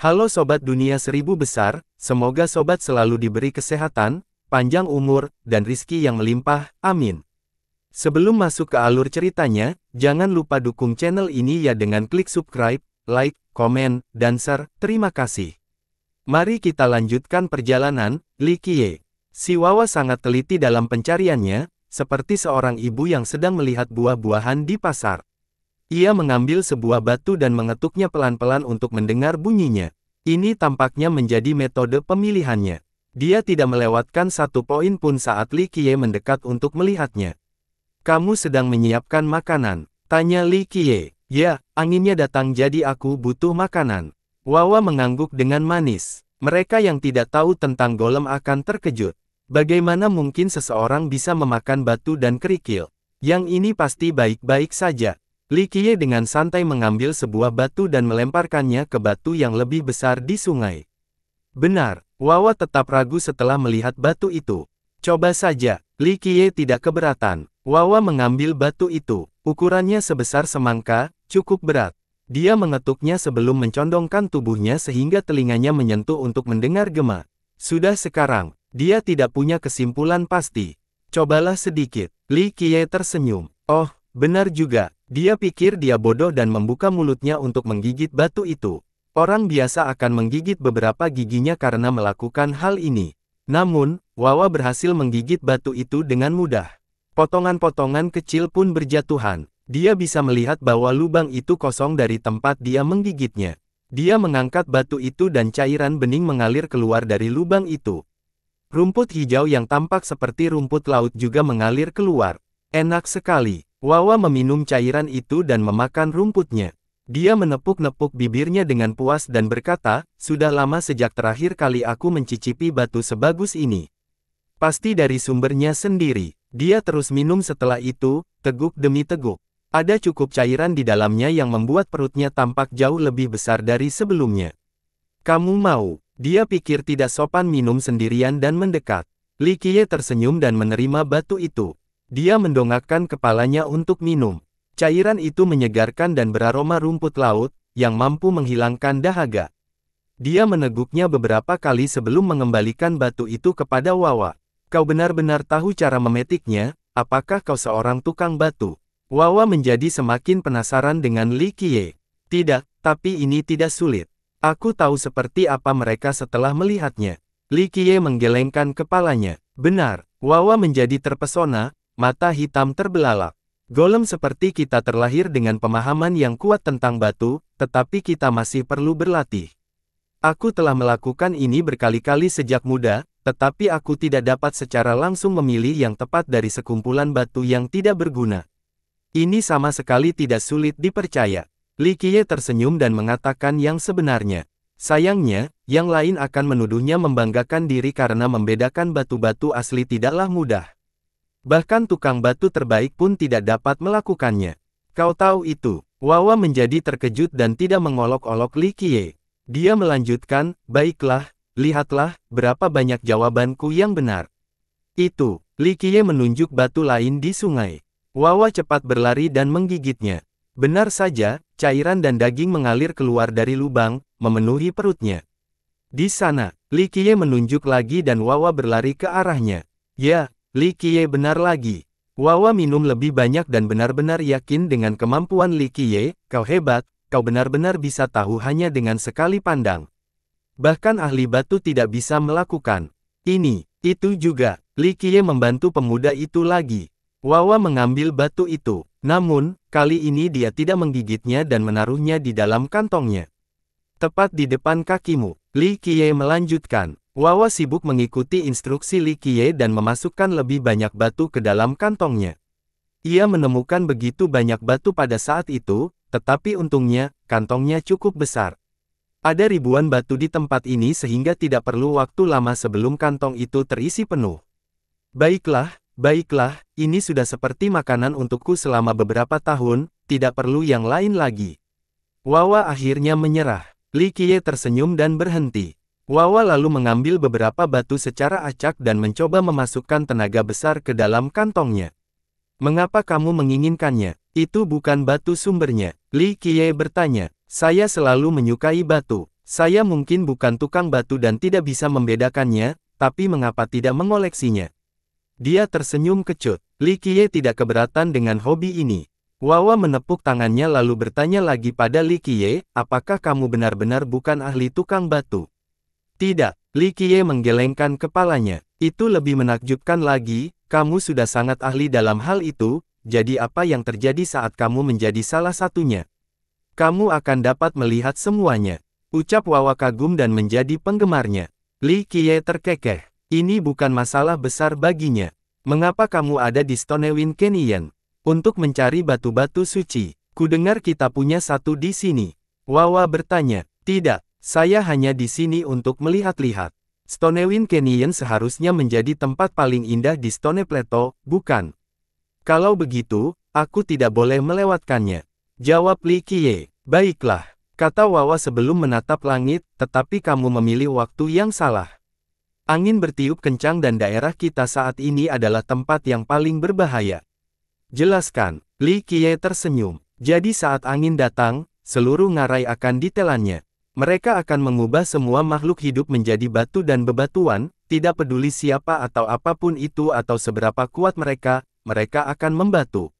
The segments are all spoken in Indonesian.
Halo Sobat Dunia Seribu Besar, semoga Sobat selalu diberi kesehatan, panjang umur, dan rizki yang melimpah, amin. Sebelum masuk ke alur ceritanya, jangan lupa dukung channel ini ya dengan klik subscribe, like, komen, dan share, terima kasih. Mari kita lanjutkan perjalanan, Li Qiye. Si Wawa sangat teliti dalam pencariannya, seperti seorang ibu yang sedang melihat buah-buahan di pasar. Ia mengambil sebuah batu dan mengetuknya pelan-pelan untuk mendengar bunyinya. Ini tampaknya menjadi metode pemilihannya. Dia tidak melewatkan satu poin pun saat Li Qiye mendekat untuk melihatnya. Kamu sedang menyiapkan makanan. Tanya Li Qiye. Ya, anginnya datang jadi aku butuh makanan. Wawa mengangguk dengan manis. Mereka yang tidak tahu tentang golem akan terkejut. Bagaimana mungkin seseorang bisa memakan batu dan kerikil? Yang ini pasti baik-baik saja. Li Qiye dengan santai mengambil sebuah batu dan melemparkannya ke batu yang lebih besar di sungai. Benar, Wawa tetap ragu setelah melihat batu itu. Coba saja, Li Qiye tidak keberatan. Wawa mengambil batu itu. Ukurannya sebesar semangka, cukup berat. Dia mengetuknya sebelum mencondongkan tubuhnya sehingga telinganya menyentuh untuk mendengar gema. Sudah sekarang, dia tidak punya kesimpulan pasti. Cobalah sedikit. Li Qiye tersenyum. Oh, benar juga. Dia pikir dia bodoh dan membuka mulutnya untuk menggigit batu itu. Orang biasa akan menggigit beberapa giginya karena melakukan hal ini. Namun, Wawa berhasil menggigit batu itu dengan mudah. Potongan-potongan kecil pun berjatuhan. Dia bisa melihat bahwa lubang itu kosong dari tempat dia menggigitnya. Dia mengangkat batu itu dan cairan bening mengalir keluar dari lubang itu. Rumput hijau yang tampak seperti rumput laut juga mengalir keluar. Enak sekali. Wawa meminum cairan itu dan memakan rumputnya. Dia menepuk-nepuk bibirnya dengan puas dan berkata, sudah lama sejak terakhir kali aku mencicipi batu sebagus ini. Pasti dari sumbernya sendiri. Dia terus minum setelah itu, teguk demi teguk. Ada cukup cairan di dalamnya yang membuat perutnya tampak jauh lebih besar dari sebelumnya. Kamu mau? Dia pikir tidak sopan minum sendirian dan mendekat. Li Qiye tersenyum dan menerima batu itu. Dia mendongakkan kepalanya untuk minum. Cairan itu menyegarkan dan beraroma rumput laut, yang mampu menghilangkan dahaga. Dia meneguknya beberapa kali sebelum mengembalikan batu itu kepada Wawa. Kau benar-benar tahu cara memetiknya, apakah kau seorang tukang batu? Wawa menjadi semakin penasaran dengan Li Qiye. Tidak, tapi ini tidak sulit. Aku tahu seperti apa mereka setelah melihatnya. Li Qiye menggelengkan kepalanya. Benar, Wawa menjadi terpesona, mata hitam terbelalak. Golem seperti kita terlahir dengan pemahaman yang kuat tentang batu, tetapi kita masih perlu berlatih. Aku telah melakukan ini berkali-kali sejak muda, tetapi aku tidak dapat secara langsung memilih yang tepat dari sekumpulan batu yang tidak berguna. Ini sama sekali tidak sulit dipercaya. Li Qiye tersenyum dan mengatakan yang sebenarnya. Sayangnya, yang lain akan menuduhnya membanggakan diri karena membedakan batu-batu asli tidaklah mudah. Bahkan tukang batu terbaik pun tidak dapat melakukannya. Kau tahu itu. Wawa menjadi terkejut dan tidak mengolok-olok Li Qiye. Dia melanjutkan, baiklah, lihatlah, berapa banyak jawabanku yang benar. Itu, Li Qiye menunjuk batu lain di sungai. Wawa cepat berlari dan menggigitnya. Benar saja, cairan dan daging mengalir keluar dari lubang, memenuhi perutnya. Di sana, Li Qiye menunjuk lagi dan Wawa berlari ke arahnya. Ya, Li Qiye benar lagi. Wawa minum lebih banyak dan benar-benar yakin dengan kemampuan Li Qiye, kau hebat, kau benar-benar bisa tahu hanya dengan sekali pandang. Bahkan ahli batu tidak bisa melakukan. Ini, itu juga, Li Qiye membantu pemuda itu lagi. Wawa mengambil batu itu, namun, kali ini dia tidak menggigitnya dan menaruhnya di dalam kantongnya. Tepat di depan kakimu, Li Qiye melanjutkan. Wawa sibuk mengikuti instruksi Li Qiye dan memasukkan lebih banyak batu ke dalam kantongnya. Ia menemukan begitu banyak batu pada saat itu, tetapi untungnya, kantongnya cukup besar. Ada ribuan batu di tempat ini sehingga tidak perlu waktu lama sebelum kantong itu terisi penuh. Baiklah, baiklah, ini sudah seperti makanan untukku selama beberapa tahun, tidak perlu yang lain lagi. Wawa akhirnya menyerah. Li Qiye tersenyum dan berhenti. Wawa lalu mengambil beberapa batu secara acak dan mencoba memasukkan tenaga besar ke dalam kantongnya. Mengapa kamu menginginkannya? Itu bukan batu sumbernya. Li Qiye bertanya. Saya selalu menyukai batu. Saya mungkin bukan tukang batu dan tidak bisa membedakannya, tapi mengapa tidak mengoleksinya? Dia tersenyum kecut. Li Qiye tidak keberatan dengan hobi ini. Wawa menepuk tangannya lalu bertanya lagi pada Li Qiye, apakah kamu benar-benar bukan ahli tukang batu? Tidak, Li Qiye menggelengkan kepalanya. Itu lebih menakjubkan lagi, kamu sudah sangat ahli dalam hal itu, jadi apa yang terjadi saat kamu menjadi salah satunya? Kamu akan dapat melihat semuanya. Ucap Wawa kagum dan menjadi penggemarnya. Li Qiye terkekeh. Ini bukan masalah besar baginya. Mengapa kamu ada di Stonewin Canyon? Untuk mencari batu-batu suci. Kudengar kita punya satu di sini. Wawa bertanya. Tidak, saya hanya di sini untuk melihat-lihat. Stonewin Canyon seharusnya menjadi tempat paling indah di Stone Plateau, bukan? Kalau begitu, aku tidak boleh melewatkannya. Jawab Li Qiye. Baiklah, kata Wawa sebelum menatap langit, tetapi kamu memilih waktu yang salah. Angin bertiup kencang dan daerah kita saat ini adalah tempat yang paling berbahaya. Jelaskan, Li Qiye tersenyum. Jadi saat angin datang, seluruh ngarai akan ditelannya. Mereka akan mengubah semua makhluk hidup menjadi batu dan bebatuan, tidak peduli siapa atau apa pun itu atau seberapa kuat mereka, mereka akan membatu.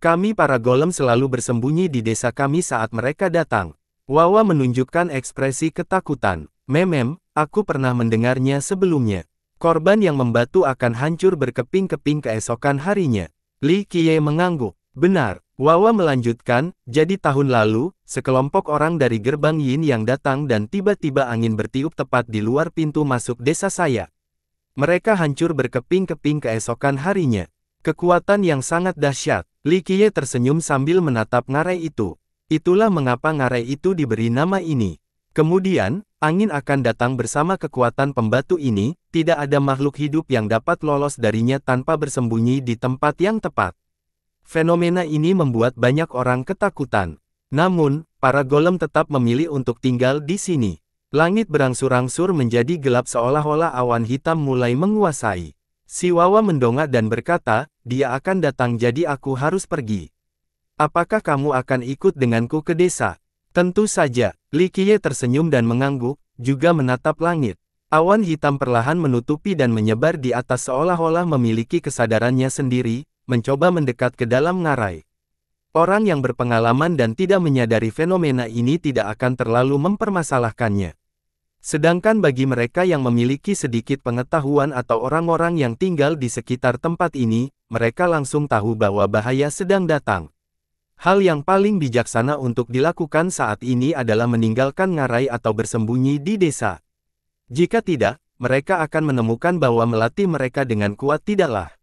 Kami para golem selalu bersembunyi di desa kami saat mereka datang. Wawa menunjukkan ekspresi ketakutan. Memem, aku pernah mendengarnya sebelumnya. Korban yang membatu akan hancur berkeping-keping keesokan harinya. Li Qiye mengangguk. Benar, Wawa melanjutkan, jadi tahun lalu, sekelompok orang dari gerbang Yin yang datang dan tiba-tiba angin bertiup tepat di luar pintu masuk desa saya. Mereka hancur berkeping-keping keesokan harinya. Kekuatan yang sangat dahsyat. Li Qiye tersenyum sambil menatap ngarai itu. Itulah mengapa ngarai itu diberi nama ini. Kemudian, angin akan datang bersama kekuatan pembatu ini, tidak ada makhluk hidup yang dapat lolos darinya tanpa bersembunyi di tempat yang tepat. Fenomena ini membuat banyak orang ketakutan. Namun, para golem tetap memilih untuk tinggal di sini. Langit berangsur-angsur menjadi gelap seolah-olah awan hitam mulai menguasai. Si Wawa mendongak dan berkata, dia akan datang jadi aku harus pergi. Apakah kamu akan ikut denganku ke desa? Tentu saja, Li Qiye tersenyum dan mengangguk, juga menatap langit. Awan hitam perlahan menutupi dan menyebar di atas seolah-olah memiliki kesadarannya sendiri, mencoba mendekat ke dalam ngarai. Orang yang berpengalaman dan tidak menyadari fenomena ini tidak akan terlalu mempermasalahkannya. Sedangkan bagi mereka yang memiliki sedikit pengetahuan atau orang-orang yang tinggal di sekitar tempat ini, mereka langsung tahu bahwa bahaya sedang datang. Hal yang paling bijaksana untuk dilakukan saat ini adalah meninggalkan ngarai atau bersembunyi di desa. Jika tidak, mereka akan menemukan bahwa melatih mereka dengan kuat tidaklah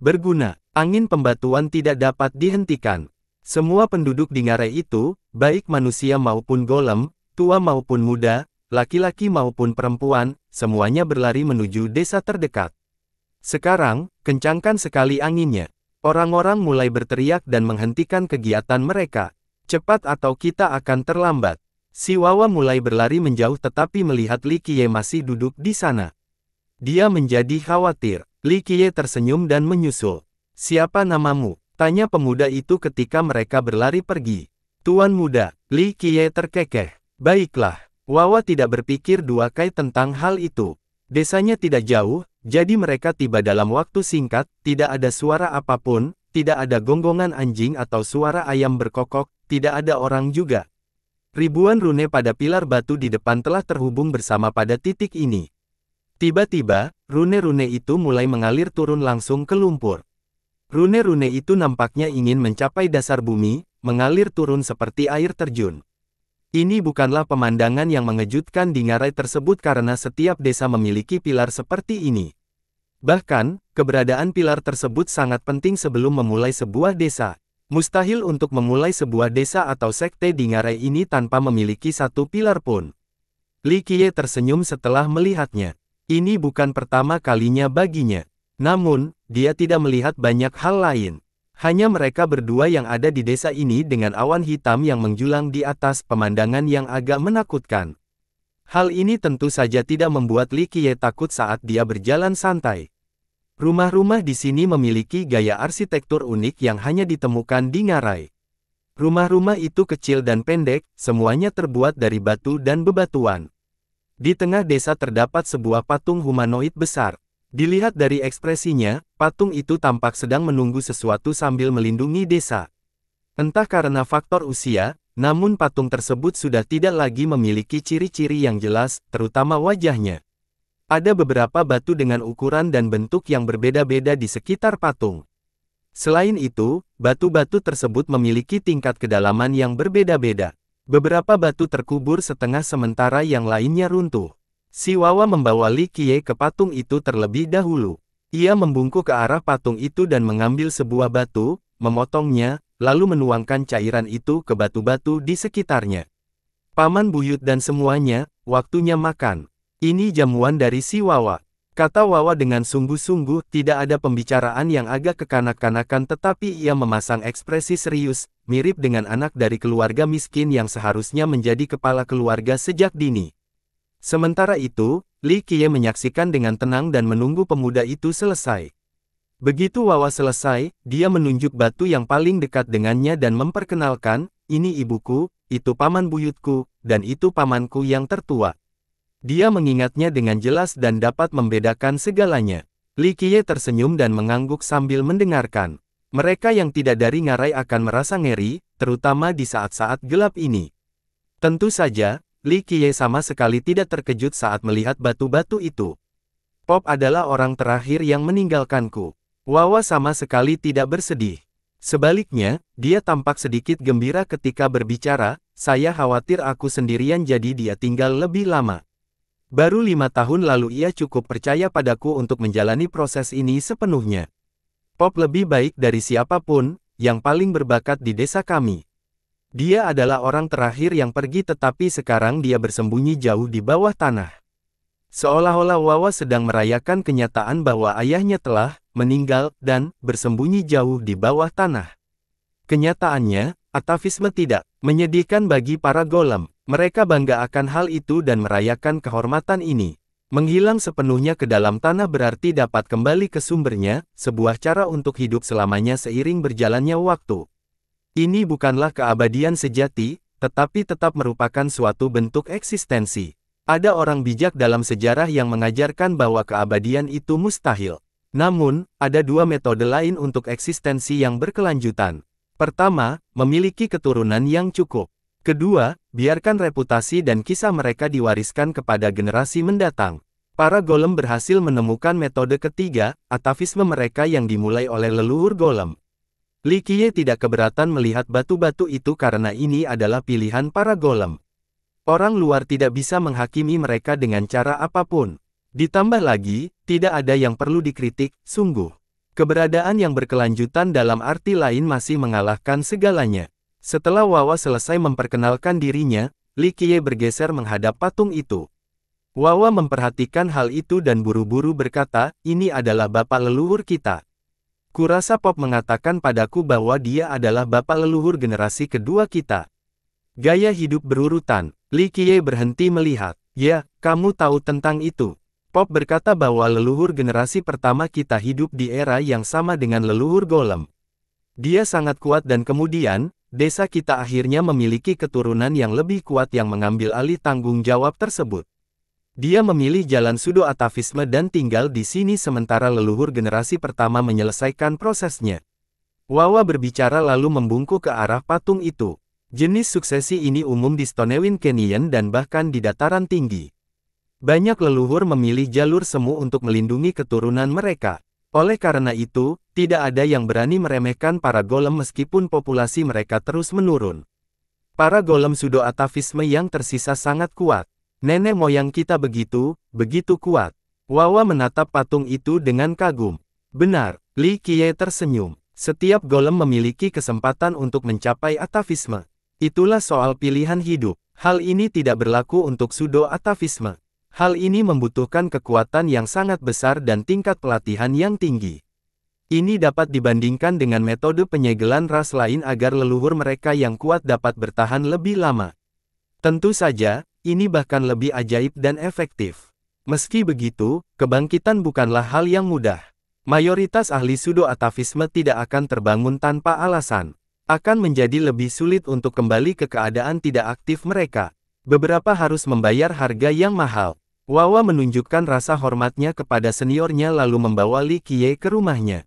berguna. Angin pembatuan tidak dapat dihentikan. Semua penduduk di ngarai itu, baik manusia maupun golem, tua maupun muda, laki-laki maupun perempuan, semuanya berlari menuju desa terdekat. Sekarang, kencangkan sekali anginnya. Orang-orang mulai berteriak dan menghentikan kegiatan mereka. Cepat atau kita akan terlambat. Si Wawa mulai berlari menjauh tetapi melihat Li masih duduk di sana. Dia menjadi khawatir. Li tersenyum dan menyusul. Siapa namamu? Tanya pemuda itu ketika mereka berlari pergi. Tuan muda, Li Qiye terkekeh. Baiklah, Wawa tidak berpikir dua kali tentang hal itu. Desanya tidak jauh, jadi mereka tiba dalam waktu singkat, tidak ada suara apa pun, tidak ada gonggongan anjing atau suara ayam berkokok, tidak ada orang juga. Ribuan rune pada pilar batu di depan telah terhubung bersama pada titik ini. Tiba-tiba, rune-rune itu mulai mengalir turun langsung ke lumpur. Rune-rune itu nampaknya ingin mencapai dasar bumi, mengalir turun seperti air terjun. Ini bukanlah pemandangan yang mengejutkan di ngarai tersebut karena setiap desa memiliki pilar seperti ini. Bahkan, keberadaan pilar tersebut sangat penting sebelum memulai sebuah desa. Mustahil untuk memulai sebuah desa atau sekte di ngarai ini tanpa memiliki satu pilar pun. Li Qiye tersenyum setelah melihatnya. Ini bukan pertama kalinya baginya. Namun, dia tidak melihat banyak hal lain. Hanya mereka berdua yang ada di desa ini dengan awan hitam yang menjulang di atas pemandangan yang agak menakutkan. Hal ini tentu saja tidak membuat Li Qiye takut saat dia berjalan santai. Rumah-rumah di sini memiliki gaya arsitektur unik yang hanya ditemukan di Ngarai. Rumah-rumah itu kecil dan pendek, semuanya terbuat dari batu dan bebatuan. Di tengah desa terdapat sebuah patung humanoid besar. Dilihat dari ekspresinya, patung itu tampak sedang menunggu sesuatu sambil melindungi desa. Entah karena faktor usia, namun patung tersebut sudah tidak lagi memiliki ciri-ciri yang jelas, terutama wajahnya. Ada beberapa batu dengan ukuran dan bentuk yang berbeda-beda di sekitar patung. Selain itu, batu-batu tersebut memiliki tingkat kedalaman yang berbeda-beda. Beberapa batu terkubur setengah sementara yang lainnya runtuh. Si Wawa membawa Li Qiye ke patung itu terlebih dahulu. Ia membungkuk ke arah patung itu dan mengambil sebuah batu, memotongnya, lalu menuangkan cairan itu ke batu-batu di sekitarnya. Paman buyut dan semuanya, waktunya makan. Ini jamuan dari si Wawa. Kata Wawa dengan sungguh-sungguh, tidak ada pembicaraan yang agak kekanak-kanakan tetapi ia memasang ekspresi serius, mirip dengan anak dari keluarga miskin yang seharusnya menjadi kepala keluarga sejak dini. Sementara itu, Li Qiye menyaksikan dengan tenang dan menunggu pemuda itu selesai. Begitu Wawa selesai, dia menunjuk batu yang paling dekat dengannya dan memperkenalkan, ini ibuku, itu paman buyutku, dan itu pamanku yang tertua. Dia mengingatnya dengan jelas dan dapat membedakan segalanya. Li Qiye tersenyum dan mengangguk sambil mendengarkan. Mereka yang tidak dari ngarai akan merasa ngeri, terutama di saat-saat gelap ini. Tentu saja, Li Qiye sama sekali tidak terkejut saat melihat batu-batu itu. Pop adalah orang terakhir yang meninggalkanku. Wawa sama sekali tidak bersedih. Sebaliknya, dia tampak sedikit gembira ketika berbicara, saya khawatir aku sendirian jadi dia tinggal lebih lama. Baru lima tahun lalu ia cukup percaya padaku untuk menjalani proses ini sepenuhnya. Pop lebih baik dari siapa pun, yang paling berbakat di desa kami. Dia adalah orang terakhir yang pergi tetapi sekarang dia bersembunyi jauh di bawah tanah. Seolah-olah Wawa sedang merayakan kenyataan bahwa ayahnya telah meninggal dan bersembunyi jauh di bawah tanah. Kenyataannya, atavisme tidak menyedihkan bagi para golem. Mereka bangga akan hal itu dan merayakan kehormatan ini. Menghilang sepenuhnya ke dalam tanah berarti dapat kembali ke sumbernya, sebuah cara untuk hidup selamanya seiring berjalannya waktu. Ini bukanlah keabadian sejati, tetapi tetap merupakan suatu bentuk eksistensi. Ada orang bijak dalam sejarah yang mengajarkan bahwa keabadian itu mustahil. Namun, ada dua metode lain untuk eksistensi yang berkelanjutan. Pertama, memiliki keturunan yang cukup. Kedua, biarkan reputasi dan kisah mereka diwariskan kepada generasi mendatang. Para golem berhasil menemukan metode ketiga, atavisme mereka yang dimulai oleh leluhur golem. Li Qiye tidak keberatan melihat batu-batu itu karena ini adalah pilihan para golem. Orang luar tidak bisa menghakimi mereka dengan cara apa pun. Ditambah lagi, tidak ada yang perlu dikritik, sungguh. Keberadaan yang berkelanjutan dalam arti lain masih mengalahkan segalanya. Setelah Wawa selesai memperkenalkan dirinya, Li Qiye bergeser menghadap patung itu. Wawa memperhatikan hal itu dan buru-buru berkata, ini adalah bapak leluhur kita. Kurasa Pop mengatakan padaku bahwa dia adalah bapak leluhur generasi kedua kita. Gaya hidup berurutan, Li Qiye berhenti melihat. Ya, kamu tahu tentang itu. Pop berkata bahwa leluhur generasi pertama kita hidup di era yang sama dengan leluhur golem. Dia sangat kuat dan kemudian, desa kita akhirnya memiliki keturunan yang lebih kuat yang mengambil alih tanggung jawab tersebut. Dia memilih jalan sudo atavisme dan tinggal di sini sementara leluhur generasi pertama menyelesaikan prosesnya. Wawa berbicara lalu membungkuk ke arah patung itu. Jenis suksesi ini umum di Stonewin Canyon dan bahkan di dataran tinggi. Banyak leluhur memilih jalur semu untuk melindungi keturunan mereka. Oleh karena itu, tidak ada yang berani meremehkan para golem meskipun populasi mereka terus menurun. Para golem sudo-atavisme yang tersisa sangat kuat. Nenek moyang kita begitu, begitu kuat. Wawa menatap patung itu dengan kagum. Benar, Li Qiye tersenyum. Setiap golem memiliki kesempatan untuk mencapai atavisme. Itulah soal pilihan hidup. Hal ini tidak berlaku untuk sudo-atavisme. Hal ini membutuhkan kekuatan yang sangat besar dan tingkat pelatihan yang tinggi. Ini dapat dibandingkan dengan metode penyegelan ras lain agar leluhur mereka yang kuat dapat bertahan lebih lama. Tentu saja, ini bahkan lebih ajaib dan efektif. Meski begitu, kebangkitan bukanlah hal yang mudah. Mayoritas ahli sudo atavisme tidak akan terbangun tanpa alasan. akan menjadi lebih sulit untuk kembali ke keadaan tidak aktif mereka. Beberapa harus membayar harga yang mahal. Wawa menunjukkan rasa hormatnya kepada seniornya lalu membawa Li Qiye ke rumahnya.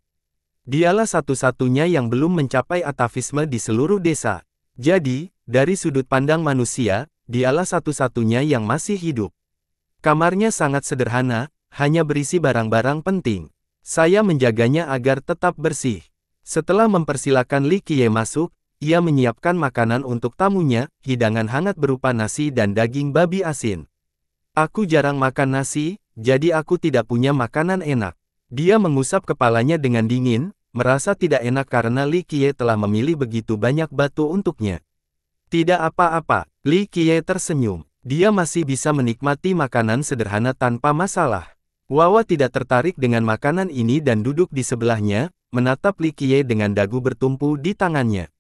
Dialah satu-satunya yang belum mencapai atavisme di seluruh desa. Jadi, dari sudut pandang manusia, dialah satu-satunya yang masih hidup. Kamarnya sangat sederhana, hanya berisi barang-barang penting. Saya menjaganya agar tetap bersih. Setelah mempersilakan Li Qiye masuk, ia menyiapkan makanan untuk tamunya, hidangan hangat berupa nasi dan daging babi asin. Aku jarang makan nasi, jadi aku tidak punya makanan enak. Dia mengusap kepalanya dengan dingin, merasa tidak enak karena Li Qiye telah memilih begitu banyak batu untuknya. Tidak apa-apa, Li Qiye tersenyum. Dia masih bisa menikmati makanan sederhana tanpa masalah. Wawa tidak tertarik dengan makanan ini dan duduk di sebelahnya, menatap Li Qiye dengan dagu bertumpu di tangannya.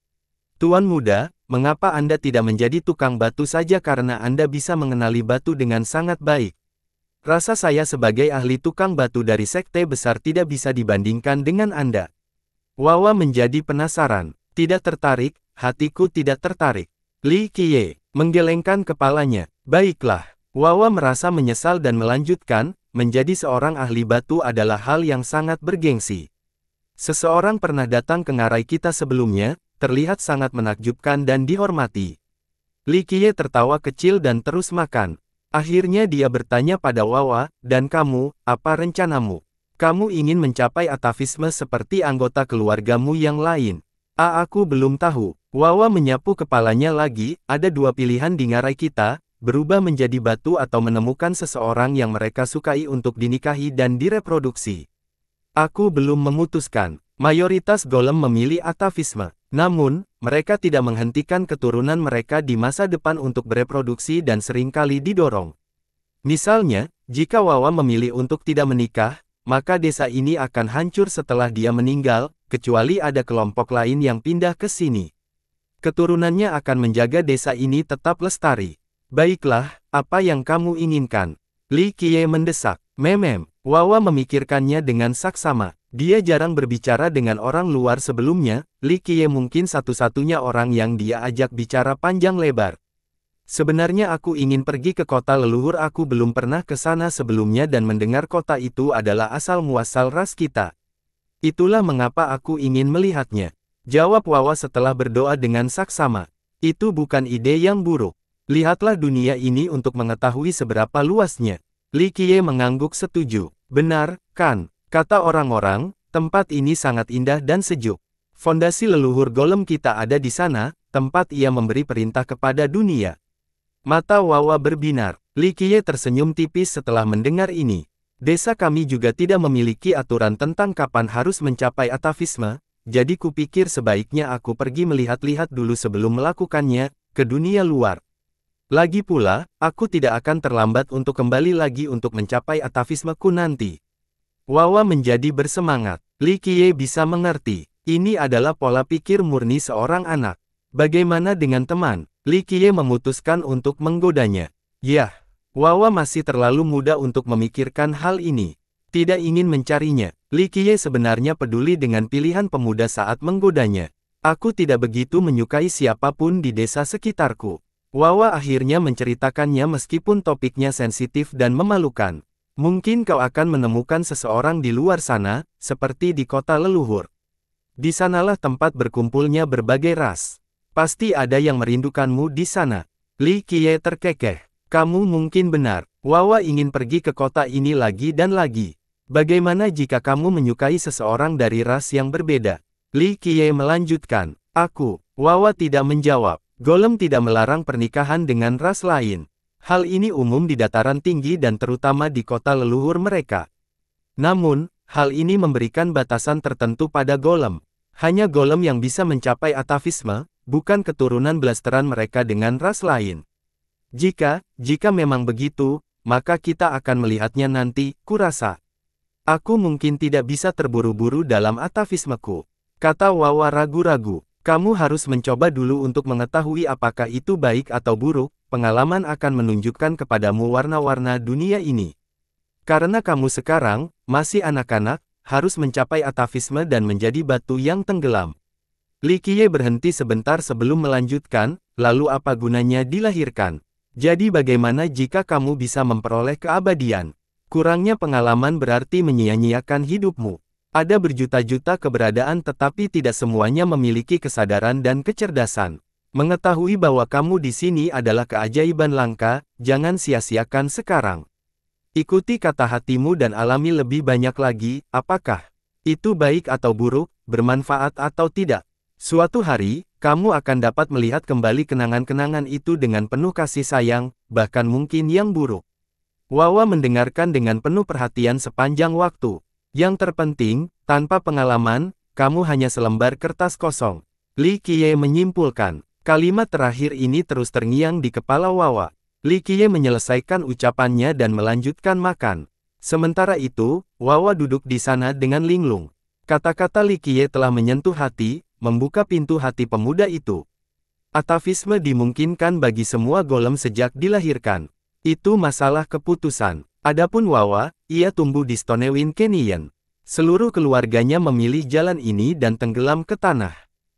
Tuan muda, mengapa Anda tidak menjadi tukang batu saja karena Anda bisa mengenali batu dengan sangat baik? Rasa saya sebagai ahli tukang batu dari sekte besar tidak bisa dibandingkan dengan Anda. Wawa menjadi penasaran. Tidak tertarik, hatiku tidak tertarik. Li Qiye, menggelengkan kepalanya. Baiklah, Wawa merasa menyesal dan melanjutkan, menjadi seorang ahli batu adalah hal yang sangat bergengsi. Seseorang pernah datang ke ngarai kita sebelumnya, terlihat sangat menakjubkan dan dihormati. Li Qiye tertawa kecil dan terus makan. Akhirnya dia bertanya pada Wawa, dan kamu, apa rencanamu? Kamu ingin mencapai atavisme seperti anggota keluargamu yang lain. A aku belum tahu. Wawa menyapu kepalanya lagi, ada dua pilihan di ngarai kita, berubah menjadi batu atau menemukan seseorang yang mereka sukai untuk dinikahi dan direproduksi. Aku belum memutuskan. Mayoritas golem memilih atavisme. Namun, mereka tidak menghentikan keturunan mereka di masa depan untuk bereproduksi dan sering kali didorong. Misalnya, jika Wawa memilih untuk tidak menikah, maka desa ini akan hancur setelah dia meninggal, kecuali ada kelompok lain yang pindah ke sini keturunannya akan menjaga desa ini tetap lestari. Baiklah, apa yang kamu inginkan? Li Qiye mendesak. Memem, Wawa memikirkannya dengan saksama. Dia jarang berbicara dengan orang luar sebelumnya, Li Qiye mungkin satu-satunya orang yang dia ajak bicara panjang lebar. Sebenarnya aku ingin pergi ke kota leluhur aku belum pernah ke sana sebelumnya dan mendengar kota itu adalah asal muasal ras kita. Itulah mengapa aku ingin melihatnya. Jawab Wawa setelah berdoa dengan saksama. Itu bukan ide yang buruk. Lihatlah dunia ini untuk mengetahui seberapa luasnya. Li Qiye mengangguk setuju. Benar, kan? Kata orang-orang, tempat ini sangat indah dan sejuk. Fondasi leluhur golem kita ada di sana, tempat ia memberi perintah kepada dunia. Mata Wawa berbinar. Li Qiye tersenyum tipis setelah mendengar ini. Desa kami juga tidak memiliki aturan tentang kapan harus mencapai atavisme, jadi kupikir sebaiknya aku pergi melihat-lihat dulu sebelum melakukannya, ke dunia luar. Lagi pula, aku tidak akan terlambat untuk kembali lagi untuk mencapai atavismeku nanti. Wawa menjadi bersemangat. Li Qiye bisa mengerti. Ini adalah pola pikir murni seorang anak. Bagaimana dengan teman? Li Qiye memutuskan untuk menggodanya. Yah, Wawa masih terlalu muda untuk memikirkan hal ini. Tidak ingin mencarinya. Li Qiye sebenarnya peduli dengan pilihan pemuda saat menggodanya. Aku tidak begitu menyukai siapa pun di desa sekitarku. Wawa akhirnya menceritakannya meskipun topiknya sensitif dan memalukan. Mungkin kau akan menemukan seseorang di luar sana, seperti di kota leluhur. Di sanalah tempat berkumpulnya berbagai ras. Pasti ada yang merindukanmu di sana. Li Qiye terkekeh. Kamu mungkin benar. Wawa ingin pergi ke kota ini lagi dan lagi. Bagaimana jika kamu menyukai seseorang dari ras yang berbeda? Li Qiye melanjutkan. Aku, Wawa tidak menjawab. Golem tidak melarang pernikahan dengan ras lain. Hal ini umum di dataran tinggi dan terutama di kota leluhur mereka. Namun, hal ini memberikan batasan tertentu pada golem. Hanya golem yang bisa mencapai atavisme, bukan keturunan blasteran mereka dengan ras lain. Jika, jika memang begitu, maka kita akan melihatnya nanti, kurasa. Aku mungkin tidak bisa terburu-buru dalam atavismeku. Kata Wawa ragu-ragu. Kamu harus mencoba dulu untuk mengetahui apakah itu baik atau buruk, pengalaman akan menunjukkan kepadamu warna-warna dunia ini. Karena kamu sekarang, masih anak-anak, harus mencapai atavisme dan menjadi batu yang tenggelam. Li Qiye berhenti sebentar sebelum melanjutkan, lalu apa gunanya dilahirkan? Jadi bagaimana jika kamu bisa memperoleh keabadian? Kurangnya pengalaman berarti menyia-nyiakan hidupmu. Ada berjuta-juta keberadaan tetapi tidak semuanya memiliki kesadaran dan kecerdasan. Mengetahui bahwa kamu di sini adalah keajaiban langka, jangan sia-siakan sekarang. Ikuti kata hatimu dan alami lebih banyak lagi, apakah itu baik atau buruk, bermanfaat atau tidak. Suatu hari, kamu akan dapat melihat kembali kenangan-kenangan itu dengan penuh kasih sayang, bahkan mungkin yang buruk. Wawa mendengarkan dengan penuh perhatian sepanjang waktu. Yang terpenting, tanpa pengalaman, kamu hanya selembar kertas kosong. Li Qiye menyimpulkan, Kalimat terakhir ini terus terngiang di kepala Wawa. Li Qiye menyelesaikan ucapannya dan melanjutkan makan. Sementara itu, Wawa duduk di sana dengan linglung. Kata-kata Li Qiye telah menyentuh hati, membuka pintu hati pemuda itu. Atavisme dimungkinkan bagi semua golem sejak dilahirkan. Itu masalah keputusan. Adapun Wawa, ia tumbuh di Stonewin Canyon. Seluruh keluarganya memilih jalan ini dan tenggelam ke tanah.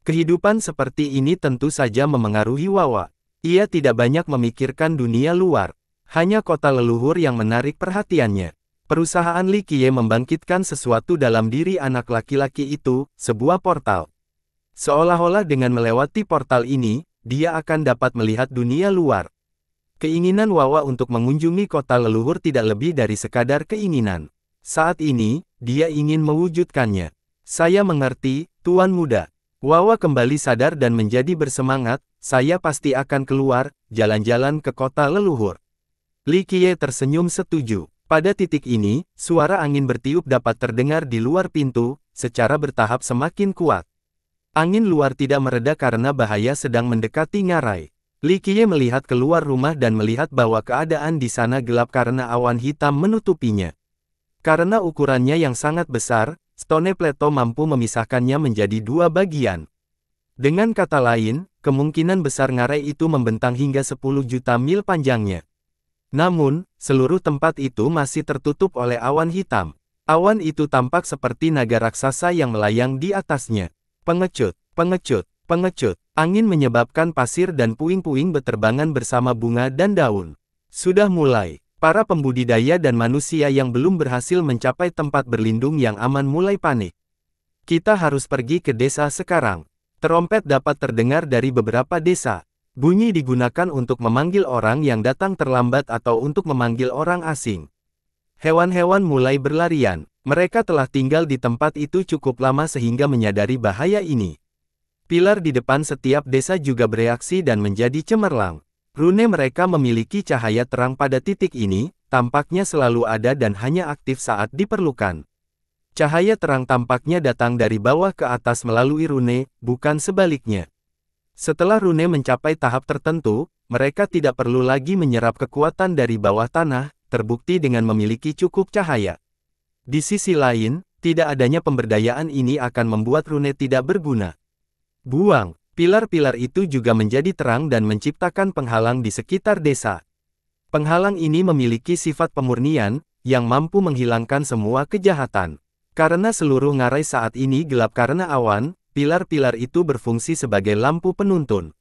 Kehidupan seperti ini tentu saja memengaruhi Wawa. Ia tidak banyak memikirkan dunia luar. Hanya kota leluhur yang menarik perhatiannya. Perusahaan Li Qiye membangkitkan sesuatu dalam diri anak laki-laki itu, sebuah portal. Seolah-olah dengan melewati portal ini, dia akan dapat melihat dunia luar. Keinginan Wawa untuk mengunjungi kota leluhur tidak lebih dari sekadar keinginan. Saat ini, dia ingin mewujudkannya. Saya mengerti, Tuan Muda. Wawa kembali sadar dan menjadi bersemangat, saya pasti akan keluar, jalan-jalan ke kota leluhur. Li Qiye tersenyum setuju. Pada titik ini, suara angin bertiup dapat terdengar di luar pintu, secara bertahap semakin kuat. Angin luar tidak mereda karena bahaya sedang mendekati ngarai. Li Qiye melihat keluar rumah dan melihat bahwa keadaan di sana gelap karena awan hitam menutupinya. Karena ukurannya yang sangat besar, Stone Plateau mampu memisahkannya menjadi dua bagian. Dengan kata lain, kemungkinan besar ngarai itu membentang hingga 10 juta mil panjangnya. Namun, seluruh tempat itu masih tertutup oleh awan hitam. Awan itu tampak seperti naga raksasa yang melayang di atasnya. Pengecut, pengecut, pengecut. Angin menyebabkan pasir dan puing-puing beterbangan bersama bunga dan daun. Sudah mulai. Para pembudidaya dan manusia yang belum berhasil mencapai tempat berlindung yang aman mulai panik. Kita harus pergi ke desa sekarang. Terompet dapat terdengar dari beberapa desa. Bunyi digunakan untuk memanggil orang yang datang terlambat atau untuk memanggil orang asing. Hewan-hewan mulai berlarian. Mereka telah tinggal di tempat itu cukup lama sehingga menyadari bahaya ini. Pilar di depan setiap desa juga bereaksi dan menjadi cemerlang. Rune mereka memiliki cahaya terang pada titik ini, tampaknya selalu ada dan hanya aktif saat diperlukan. Cahaya terang tampaknya datang dari bawah ke atas melalui rune, bukan sebaliknya. Setelah rune mencapai tahap tertentu, mereka tidak perlu lagi menyerap kekuatan dari bawah tanah, terbukti dengan memiliki cukup cahaya. Di sisi lain, tidak adanya pemberdayaan ini akan membuat rune tidak berguna. Buang, Pilar-pilar itu juga menjadi terang dan menciptakan penghalang di sekitar desa. Penghalang ini memiliki sifat pemurnian, yang mampu menghilangkan semua kejahatan. Karena seluruh ngarai saat ini gelap karena awan, pilar-pilar itu berfungsi sebagai lampu penuntun.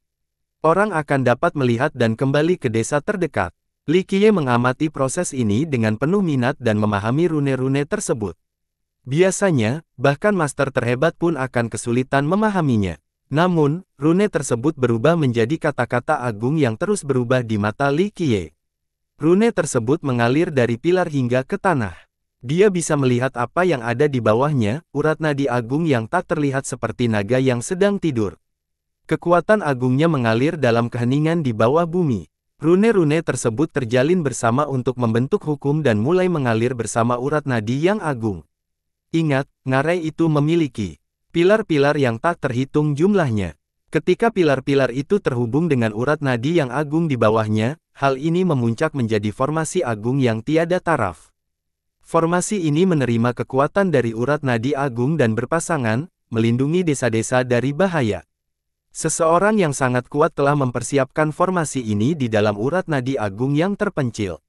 Orang akan dapat melihat dan kembali ke desa terdekat. Li Qiye mengamati proses ini dengan penuh minat dan memahami rune-rune tersebut. Biasanya, bahkan master terhebat pun akan kesulitan memahaminya. Namun, rune tersebut berubah menjadi kata-kata agung yang terus berubah di mata Li Qiye. Rune tersebut mengalir dari pilar hingga ke tanah. Dia bisa melihat apa yang ada di bawahnya, urat nadi agung yang tak terlihat seperti naga yang sedang tidur. Kekuatan agungnya mengalir dalam keheningan di bawah bumi. Rune-rune tersebut terjalin bersama untuk membentuk hukum dan mulai mengalir bersama urat nadi yang agung. Ingat, ngarai itu memiliki Pilar-pilar yang tak terhitung jumlahnya. Ketika pilar-pilar itu terhubung dengan urat nadi yang agung di bawahnya, hal ini memuncak menjadi formasi agung yang tiada taraf. Formasi ini menerima kekuatan dari urat nadi agung dan berpasangan, melindungi desa-desa dari bahaya. Seseorang yang sangat kuat telah mempersiapkan formasi ini di dalam urat nadi agung yang terpencil.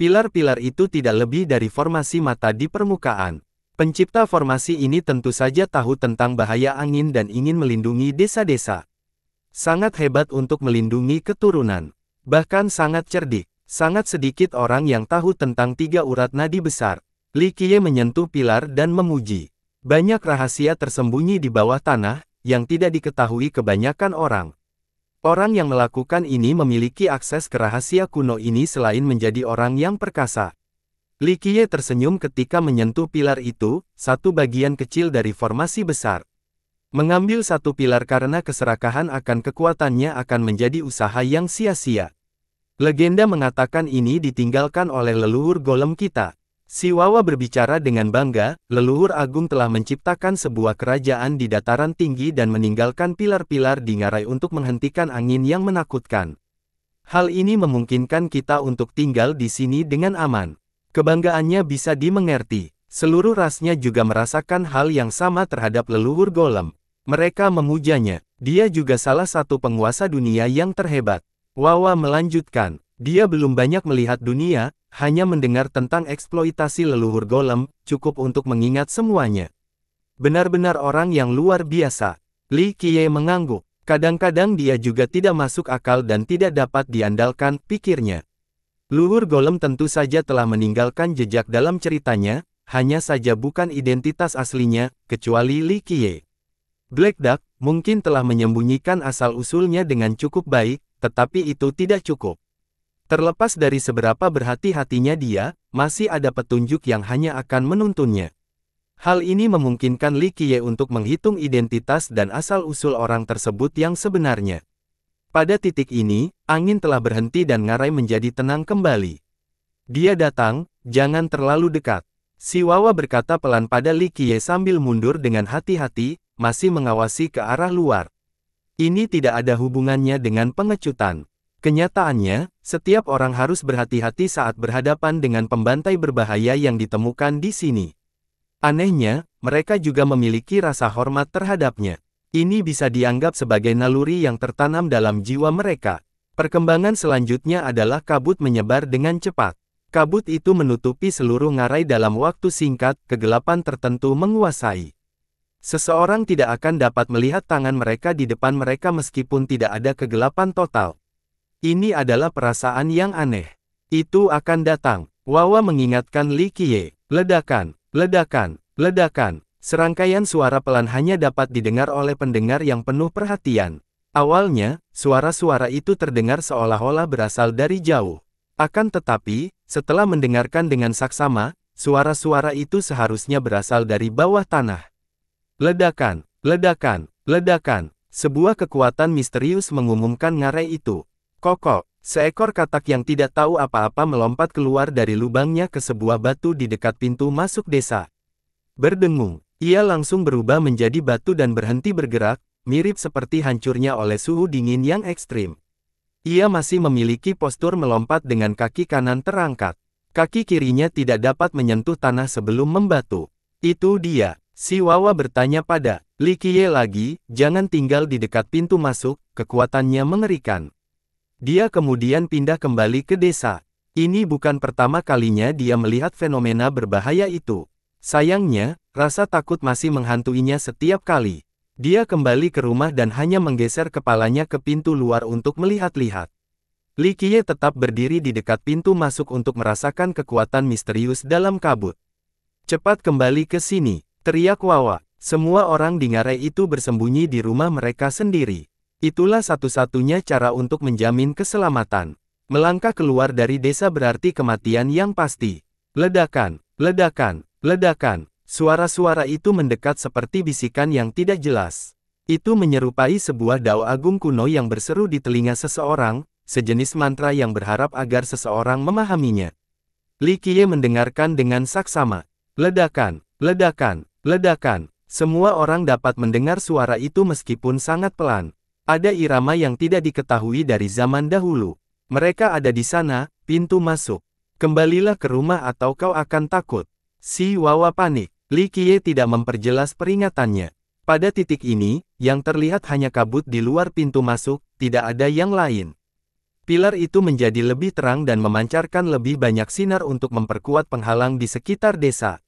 Pilar-pilar itu tidak lebih dari formasi mata di permukaan. Pencipta formasi ini tentu saja tahu tentang bahaya angin dan ingin melindungi desa-desa. Sangat hebat untuk melindungi keturunan. Bahkan sangat cerdik. Sangat sedikit orang yang tahu tentang tiga urat nadi besar. Li Qiye menyentuh pilar dan memuji. Banyak rahasia tersembunyi di bawah tanah, yang tidak diketahui kebanyakan orang. Orang yang melakukan ini memiliki akses ke rahasia kuno ini selain menjadi orang yang perkasa. Li Qiye tersenyum ketika menyentuh pilar itu, satu bagian kecil dari formasi besar. Mengambil satu pilar karena keserakahan akan kekuatannya akan menjadi usaha yang sia-sia. Legenda mengatakan ini ditinggalkan oleh leluhur golem kita. Si Wawa berbicara dengan bangga, leluhur agung telah menciptakan sebuah kerajaan di dataran tinggi dan meninggalkan pilar-pilar di ngarai untuk menghentikan angin yang menakutkan. Hal ini memungkinkan kita untuk tinggal di sini dengan aman. Kebanggaannya bisa dimengerti. Seluruh rasnya juga merasakan hal yang sama terhadap leluhur golem. Mereka memujanya. Dia juga salah satu penguasa dunia yang terhebat. Wawa melanjutkan, dia belum banyak melihat dunia, hanya mendengar tentang eksploitasi leluhur golem, cukup untuk mengingat semuanya. Benar-benar orang yang luar biasa. Li Qiye mengangguk. Kadang-kadang dia juga tidak masuk akal dan tidak dapat diandalkan, pikirnya. Luhur golem tentu saja telah meninggalkan jejak dalam ceritanya, hanya saja bukan identitas aslinya, kecuali Li Qiye. Black Duck mungkin telah menyembunyikan asal-usulnya dengan cukup baik, tetapi itu tidak cukup. Terlepas dari seberapa berhati-hatinya dia, masih ada petunjuk yang hanya akan menuntunnya. Hal ini memungkinkan Li Qiye untuk menghitung identitas dan asal-usul orang tersebut yang sebenarnya. Pada titik ini, angin telah berhenti dan ngarai menjadi tenang kembali. Dia datang, jangan terlalu dekat. Si Wawa berkata pelan pada Li Qiye sambil mundur dengan hati-hati, masih mengawasi ke arah luar. Ini tidak ada hubungannya dengan pengecutan. Kenyataannya, setiap orang harus berhati-hati saat berhadapan dengan pembantai berbahaya yang ditemukan di sini. Anehnya, mereka juga memiliki rasa hormat terhadapnya. Ini bisa dianggap sebagai naluri yang tertanam dalam jiwa mereka. Perkembangan selanjutnya adalah kabut menyebar dengan cepat. Kabut itu menutupi seluruh ngarai dalam waktu singkat, kegelapan tertentu menguasai. Seseorang tidak akan dapat melihat tangan mereka di depan mereka meskipun tidak ada kegelapan total. Ini adalah perasaan yang aneh. Itu akan datang. Wawa mengingatkan Li Qiye. Ledakan, ledakan, ledakan. Serangkaian suara pelan hanya dapat didengar oleh pendengar yang penuh perhatian. Awalnya, suara-suara itu terdengar seolah-olah berasal dari jauh. Akan tetapi, setelah mendengarkan dengan saksama, suara-suara itu seharusnya berasal dari bawah tanah. Ledakan, ledakan, ledakan. Sebuah kekuatan misterius mengumumkan ngarai itu. Kokok, seekor katak yang tidak tahu apa-apa melompat keluar dari lubangnya ke sebuah batu di dekat pintu masuk desa. Berdengung, ia langsung berubah menjadi batu dan berhenti bergerak, mirip seperti hancurnya oleh suhu dingin yang ekstrim. Ia masih memiliki postur melompat dengan kaki kanan terangkat. Kaki kirinya tidak dapat menyentuh tanah sebelum membatu. Itu dia. Si Wawa bertanya pada Li Qiye lagi, jangan tinggal di dekat pintu masuk, kekuatannya mengerikan. Dia kemudian pindah kembali ke desa. Ini bukan pertama kalinya dia melihat fenomena berbahaya itu. Sayangnya, rasa takut masih menghantuinya setiap kali. Dia kembali ke rumah dan hanya menggeser kepalanya ke pintu luar untuk melihat-lihat. Li Qiye tetap berdiri di dekat pintu masuk untuk merasakan kekuatan misterius dalam kabut. Cepat kembali ke sini, teriak Wawa. Semua orang di ngarai itu bersembunyi di rumah mereka sendiri. Itulah satu-satunya cara untuk menjamin keselamatan. Melangkah keluar dari desa berarti kematian yang pasti. Ledakan, ledakan, ledakan. Suara-suara itu mendekat seperti bisikan yang tidak jelas. Itu menyerupai sebuah dao agung kuno yang berseru di telinga seseorang, sejenis mantra yang berharap agar seseorang memahaminya. Li Qiye mendengarkan dengan saksama. Ledakan, ledakan, ledakan. Semua orang dapat mendengar suara itu meskipun sangat pelan. Ada irama yang tidak diketahui dari zaman dahulu. Mereka ada di sana, pintu masuk. Kembalilah ke rumah atau kau akan takut. Si Wawa panik. Li Qiye tidak memperjelas peringatannya. Pada titik ini, yang terlihat hanya kabut di luar pintu masuk, tidak ada yang lain. Pilar itu menjadi lebih terang dan memancarkan lebih banyak sinar untuk memperkuat penghalang di sekitar desa.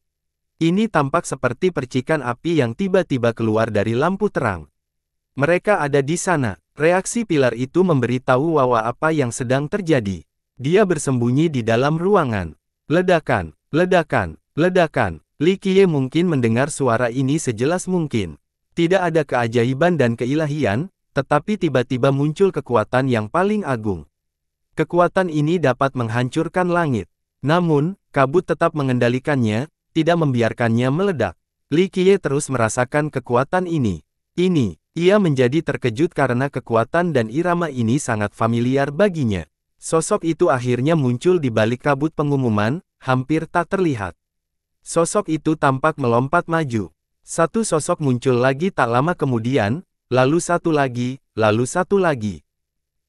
Ini tampak seperti percikan api yang tiba-tiba keluar dari lampu terang. Mereka ada di sana. Reaksi pilar itu memberitahu Wawa apa yang sedang terjadi. Dia bersembunyi di dalam ruangan. Ledakan, ledakan, ledakan. Li Qiye mungkin mendengar suara ini sejelas mungkin. Tidak ada keajaiban dan keilahian, tetapi tiba-tiba muncul kekuatan yang paling agung. Kekuatan ini dapat menghancurkan langit. Namun, kabut tetap mengendalikannya, tidak membiarkannya meledak. Li Qiye terus merasakan kekuatan ini. Ini, ia menjadi terkejut karena kekuatan dan irama ini sangat familiar baginya. Sosok itu akhirnya muncul di balik kabut pengumuman, hampir tak terlihat. Sosok itu tampak melompat maju. Satu sosok muncul lagi tak lama kemudian, lalu satu lagi, lalu satu lagi.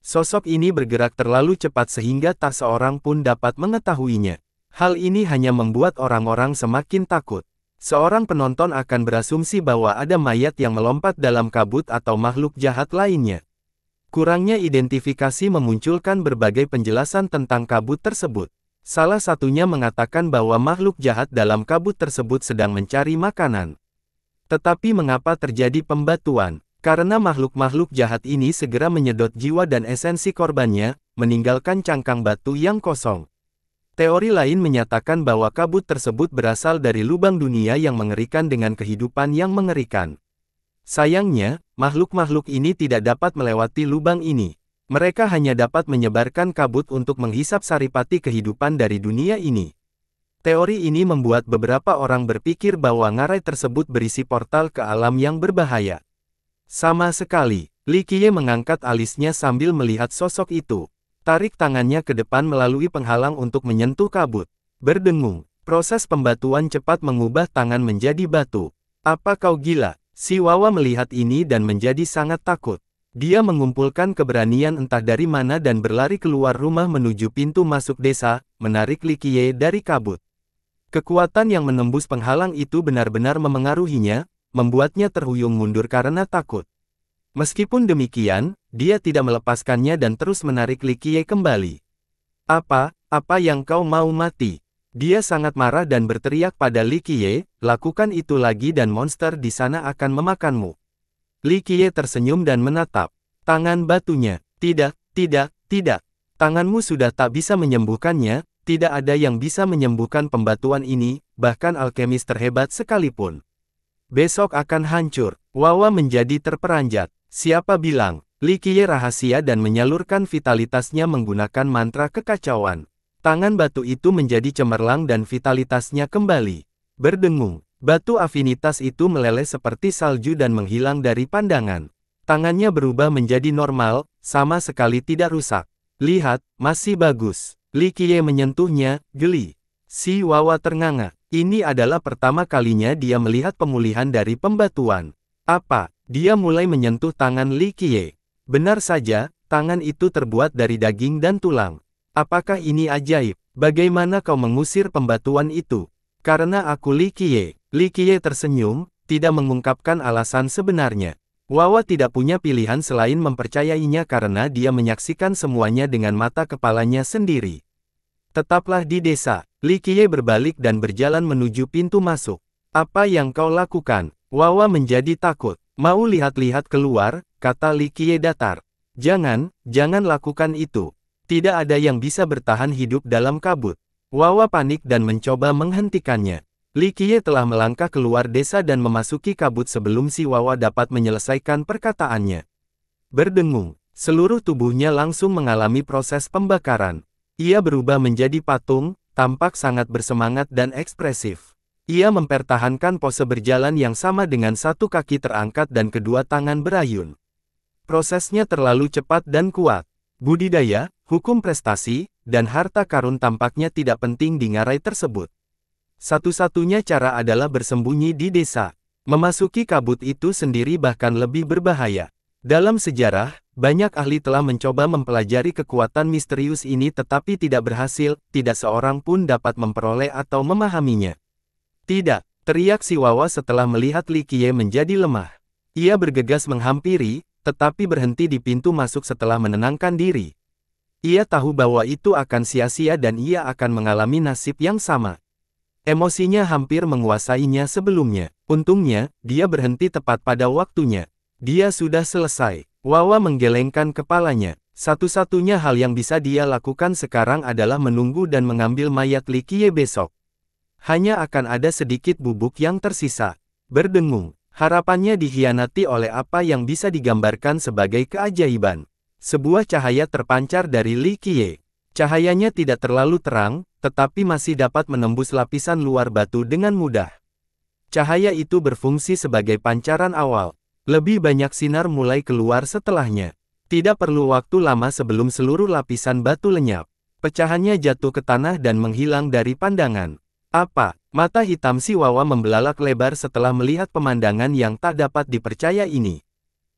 Sosok ini bergerak terlalu cepat sehingga tak seorang pun dapat mengetahuinya. Hal ini hanya membuat orang-orang semakin takut. Seorang penonton akan berasumsi bahwa ada mayat yang melompat dalam kabut atau makhluk jahat lainnya. Kurangnya identifikasi memunculkan berbagai penjelasan tentang kabut tersebut. Salah satunya mengatakan bahwa makhluk jahat dalam kabut tersebut sedang mencari makanan. Tetapi mengapa terjadi pembatuan? Karena makhluk-makhluk jahat ini segera menyedot jiwa dan esensi korbannya, meninggalkan cangkang batu yang kosong. Teori lain menyatakan bahwa kabut tersebut berasal dari lubang dunia yang mengerikan dengan kehidupan yang mengerikan. Sayangnya, makhluk-makhluk ini tidak dapat melewati lubang ini. Mereka hanya dapat menyebarkan kabut untuk menghisap saripati kehidupan dari dunia ini. Teori ini membuat beberapa orang berpikir bahwa ngarai tersebut berisi portal ke alam yang berbahaya. Sama sekali, Li Qiye mengangkat alisnya sambil melihat sosok itu. Tarik tangannya ke depan melalui penghalang untuk menyentuh kabut. Berdengung, proses pembatuan cepat mengubah tangan menjadi batu. Apa kau gila? Si Wawa melihat ini dan menjadi sangat takut. Dia mengumpulkan keberanian entah dari mana dan berlari keluar rumah menuju pintu masuk desa, menarik Likie dari kabut. Kekuatan yang menembus penghalang itu benar-benar memengaruhinya, membuatnya terhuyung mundur karena takut. Meskipun demikian, dia tidak melepaskannya dan terus menarik Likie kembali. Apa, apa yang kau mau mati? Dia sangat marah dan berteriak pada Likie, lakukan itu lagi dan monster di sana akan memakanmu. Likie tersenyum dan menatap. Tangan batunya, tidak, tidak, tidak. Tanganmu sudah tak bisa menyembuhkannya, tidak ada yang bisa menyembuhkan pembatuan ini, bahkan alkemis terhebat sekalipun. Besok akan hancur, Wawa menjadi terperanjat. Siapa bilang, Li Qiye rahasia dan menyalurkan vitalitasnya menggunakan mantra kekacauan. Tangan batu itu menjadi cemerlang dan vitalitasnya kembali. Berdengung, batu afinitas itu meleleh seperti salju dan menghilang dari pandangan. Tangannya berubah menjadi normal, sama sekali tidak rusak. Lihat, masih bagus. Li Qiye menyentuhnya, geli. Si Wawa ternganga. Ini adalah pertama kalinya dia melihat pemulihan dari pembatuan. Apa, dia mulai menyentuh tangan Li Qiye. Benar saja, tangan itu terbuat dari daging dan tulang. Apakah ini ajaib? Bagaimana kau mengusir pembatuan itu? Karena aku Li Qiye. Li Qiye tersenyum, tidak mengungkapkan alasan sebenarnya. Wawa tidak punya pilihan selain mempercayainya karena dia menyaksikan semuanya dengan mata kepalanya sendiri. Tetaplah di desa. Li Qiye berbalik dan berjalan menuju pintu masuk. Apa yang kau lakukan? Wawa menjadi takut. Mau lihat-lihat keluar, kata Li Qiye datar. Jangan, jangan lakukan itu. Tidak ada yang bisa bertahan hidup dalam kabut. Wawa panik dan mencoba menghentikannya. Li Qiye telah melangkah keluar desa dan memasuki kabut sebelum si Wawa dapat menyelesaikan perkataannya. Berdengung, seluruh tubuhnya langsung mengalami proses pembakaran. Ia berubah menjadi patung, tampak sangat bersemangat dan ekspresif. Ia mempertahankan pose berjalan yang sama dengan satu kaki terangkat dan kedua tangan berayun. Prosesnya terlalu cepat dan kuat. Budidaya, hukum prestasi, dan harta karun tampaknya tidak penting di ngarai tersebut. Satu-satunya cara adalah bersembunyi di desa. Memasuki kabut itu sendiri bahkan lebih berbahaya. Dalam sejarah, banyak ahli telah mencoba mempelajari kekuatan misterius ini tetapi tidak berhasil, tidak seorang pun dapat memperoleh atau memahaminya. Tidak, teriak si Wawa setelah melihat Li Qiye menjadi lemah. Ia bergegas menghampiri, tetapi berhenti di pintu masuk setelah menenangkan diri. Ia tahu bahwa itu akan sia-sia dan ia akan mengalami nasib yang sama. Emosinya hampir menguasainya sebelumnya. Untungnya, dia berhenti tepat pada waktunya. Dia sudah selesai. Wawa menggelengkan kepalanya. Satu-satunya hal yang bisa dia lakukan sekarang adalah menunggu dan mengambil mayat Likie besok. Hanya akan ada sedikit bubuk yang tersisa. Berdengung, harapannya dihianati oleh apa yang bisa digambarkan sebagai keajaiban. Sebuah cahaya terpancar dari Li Qiye. Cahayanya tidak terlalu terang, tetapi masih dapat menembus lapisan luar batu dengan mudah. Cahaya itu berfungsi sebagai pancaran awal. Lebih banyak sinar mulai keluar setelahnya. Tidak perlu waktu lama sebelum seluruh lapisan batu lenyap. Pecahannya jatuh ke tanah dan menghilang dari pandangan. Apa? Mata hitam si Wawa membelalak lebar setelah melihat pemandangan yang tak dapat dipercaya ini.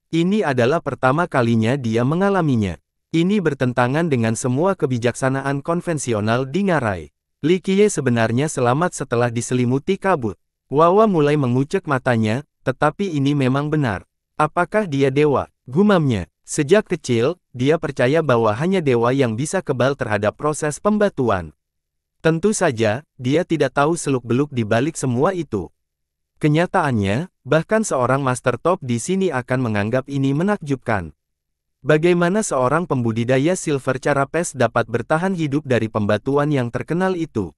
Ini adalah pertama kalinya dia mengalaminya. Ini bertentangan dengan semua kebijaksanaan konvensional di Ngarai. Li Qiye sebenarnya selamat setelah diselimuti kabut. Wawa mulai mengucek matanya, tetapi ini memang benar. Apakah dia dewa? Gumamnya. Sejak kecil, dia percaya bahwa hanya dewa yang bisa kebal terhadap proses pembatuan. Tentu saja, dia tidak tahu seluk-beluk di balik semua itu. Kenyataannya, bahkan seorang master top di sini akan menganggap ini menakjubkan. Bagaimana seorang pembudidaya silver carapes dapat bertahan hidup dari pembatuan yang terkenal itu?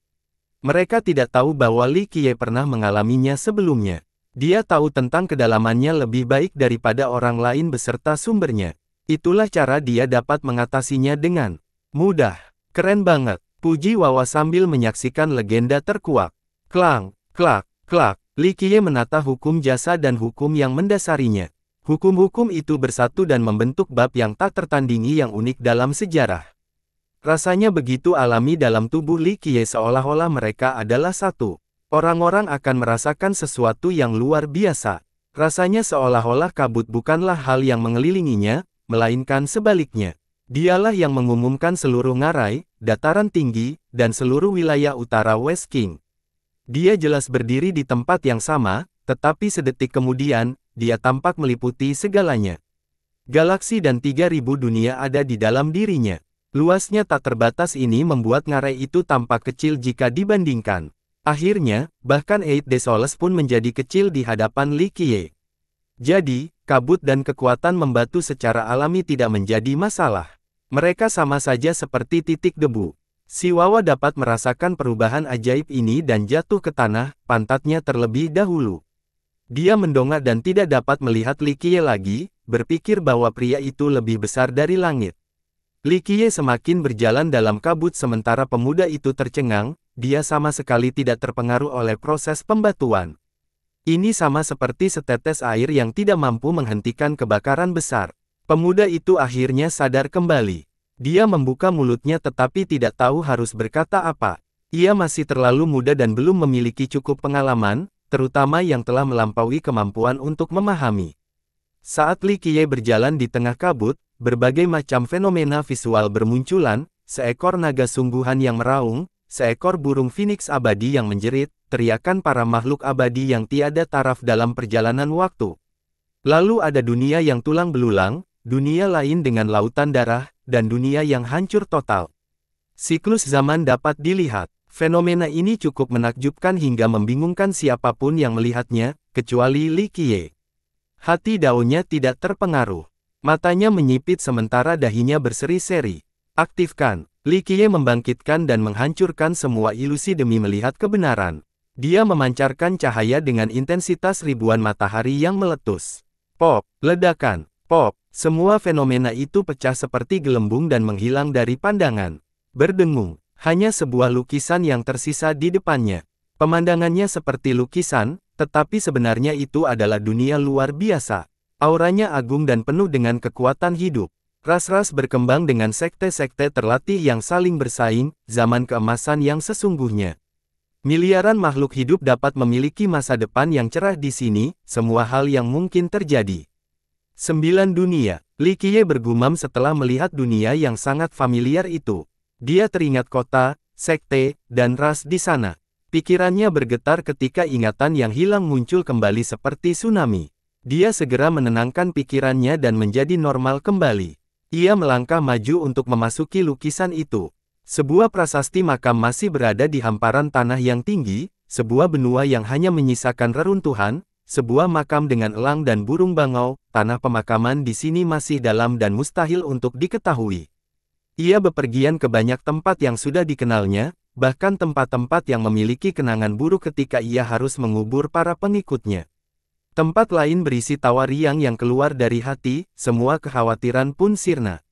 Mereka tidak tahu bahwa Li Qiye pernah mengalaminya sebelumnya. Dia tahu tentang kedalamannya lebih baik daripada orang lain beserta sumbernya. Itulah cara dia dapat mengatasinya dengan mudah. Keren banget. Puji Wawa sambil menyaksikan legenda terkuak. Klang, klak, klak. Li Qiye menata hukum jasa dan hukum yang mendasarinya. Hukum-hukum itu bersatu dan membentuk bab yang tak tertandingi yang unik dalam sejarah. Rasanya begitu alami dalam tubuh Li Qiye seolah-olah mereka adalah satu. Orang-orang akan merasakan sesuatu yang luar biasa. Rasanya seolah-olah kabut bukanlah hal yang mengelilinginya, melainkan sebaliknya. Dialah yang mengumumkan seluruh ngarai, dataran tinggi, dan seluruh wilayah utara West King. Dia jelas berdiri di tempat yang sama, tetapi sedetik kemudian, dia tampak meliputi segalanya. Galaksi dan 3000 dunia ada di dalam dirinya. Luasnya tak terbatas ini membuat ngarai itu tampak kecil jika dibandingkan. Akhirnya, bahkan Eight Desoles pun menjadi kecil di hadapan Li Qiye. Jadi, kabut dan kekuatan membatu secara alami tidak menjadi masalah. Mereka sama saja seperti titik debu. Si Wawa dapat merasakan perubahan ajaib ini dan jatuh ke tanah, pantatnya terlebih dahulu. Dia mendongak dan tidak dapat melihat Likie lagi, berpikir bahwa pria itu lebih besar dari langit. Likie semakin berjalan dalam kabut sementara pemuda itu tercengang, dia sama sekali tidak terpengaruh oleh proses pembatuan. Ini sama seperti setetes air yang tidak mampu menghentikan kebakaran besar. Pemuda itu akhirnya sadar kembali. Dia membuka mulutnya tetapi tidak tahu harus berkata apa. Ia masih terlalu muda dan belum memiliki cukup pengalaman, terutama yang telah melampaui kemampuan untuk memahami. Saat Li Qiye berjalan di tengah kabut, berbagai macam fenomena visual bermunculan, seekor naga sungguhan yang meraung, seekor burung phoenix abadi yang menjerit, teriakan para makhluk abadi yang tiada taraf dalam perjalanan waktu. Lalu ada dunia yang tulang belulang, dunia lain dengan lautan darah, dan dunia yang hancur total. Siklus zaman dapat dilihat. Fenomena ini cukup menakjubkan hingga membingungkan siapa pun yang melihatnya, kecuali Li Qiye. Hati daunnya tidak terpengaruh. Matanya menyipit sementara dahinya berseri-seri. Aktifkan. Li Qiye membangkitkan dan menghancurkan semua ilusi demi melihat kebenaran. Dia memancarkan cahaya dengan intensitas ribuan matahari yang meletus. Pop, ledakan, pop, semua fenomena itu pecah seperti gelembung dan menghilang dari pandangan. Berdengung, hanya sebuah lukisan yang tersisa di depannya. Pemandangannya seperti lukisan, tetapi sebenarnya itu adalah dunia luar biasa. Auranya agung dan penuh dengan kekuatan hidup. Ras-ras berkembang dengan sekte-sekte terlatih yang saling bersaing, zaman keemasan yang sesungguhnya. Miliaran makhluk hidup dapat memiliki masa depan yang cerah di sini, semua hal yang mungkin terjadi. Sembilan dunia, Li Qiye bergumam setelah melihat dunia yang sangat familiar itu. Dia teringat kota, sekte, dan ras di sana. Pikirannya bergetar ketika ingatan yang hilang muncul kembali seperti tsunami. Dia segera menenangkan pikirannya dan menjadi normal kembali. Ia melangkah maju untuk memasuki lukisan itu. Sebuah prasasti makam masih berada di hamparan tanah yang tinggi, sebuah benua yang hanya menyisakan reruntuhan, sebuah makam dengan elang dan burung bangau, tanah pemakaman di sini masih dalam dan mustahil untuk diketahui. Ia bepergian ke banyak tempat yang sudah dikenalnya, bahkan tempat-tempat yang memiliki kenangan buruk ketika ia harus mengubur para pengikutnya. Tempat lain berisi tawa riang yang keluar dari hati, semua kekhawatiran pun sirna.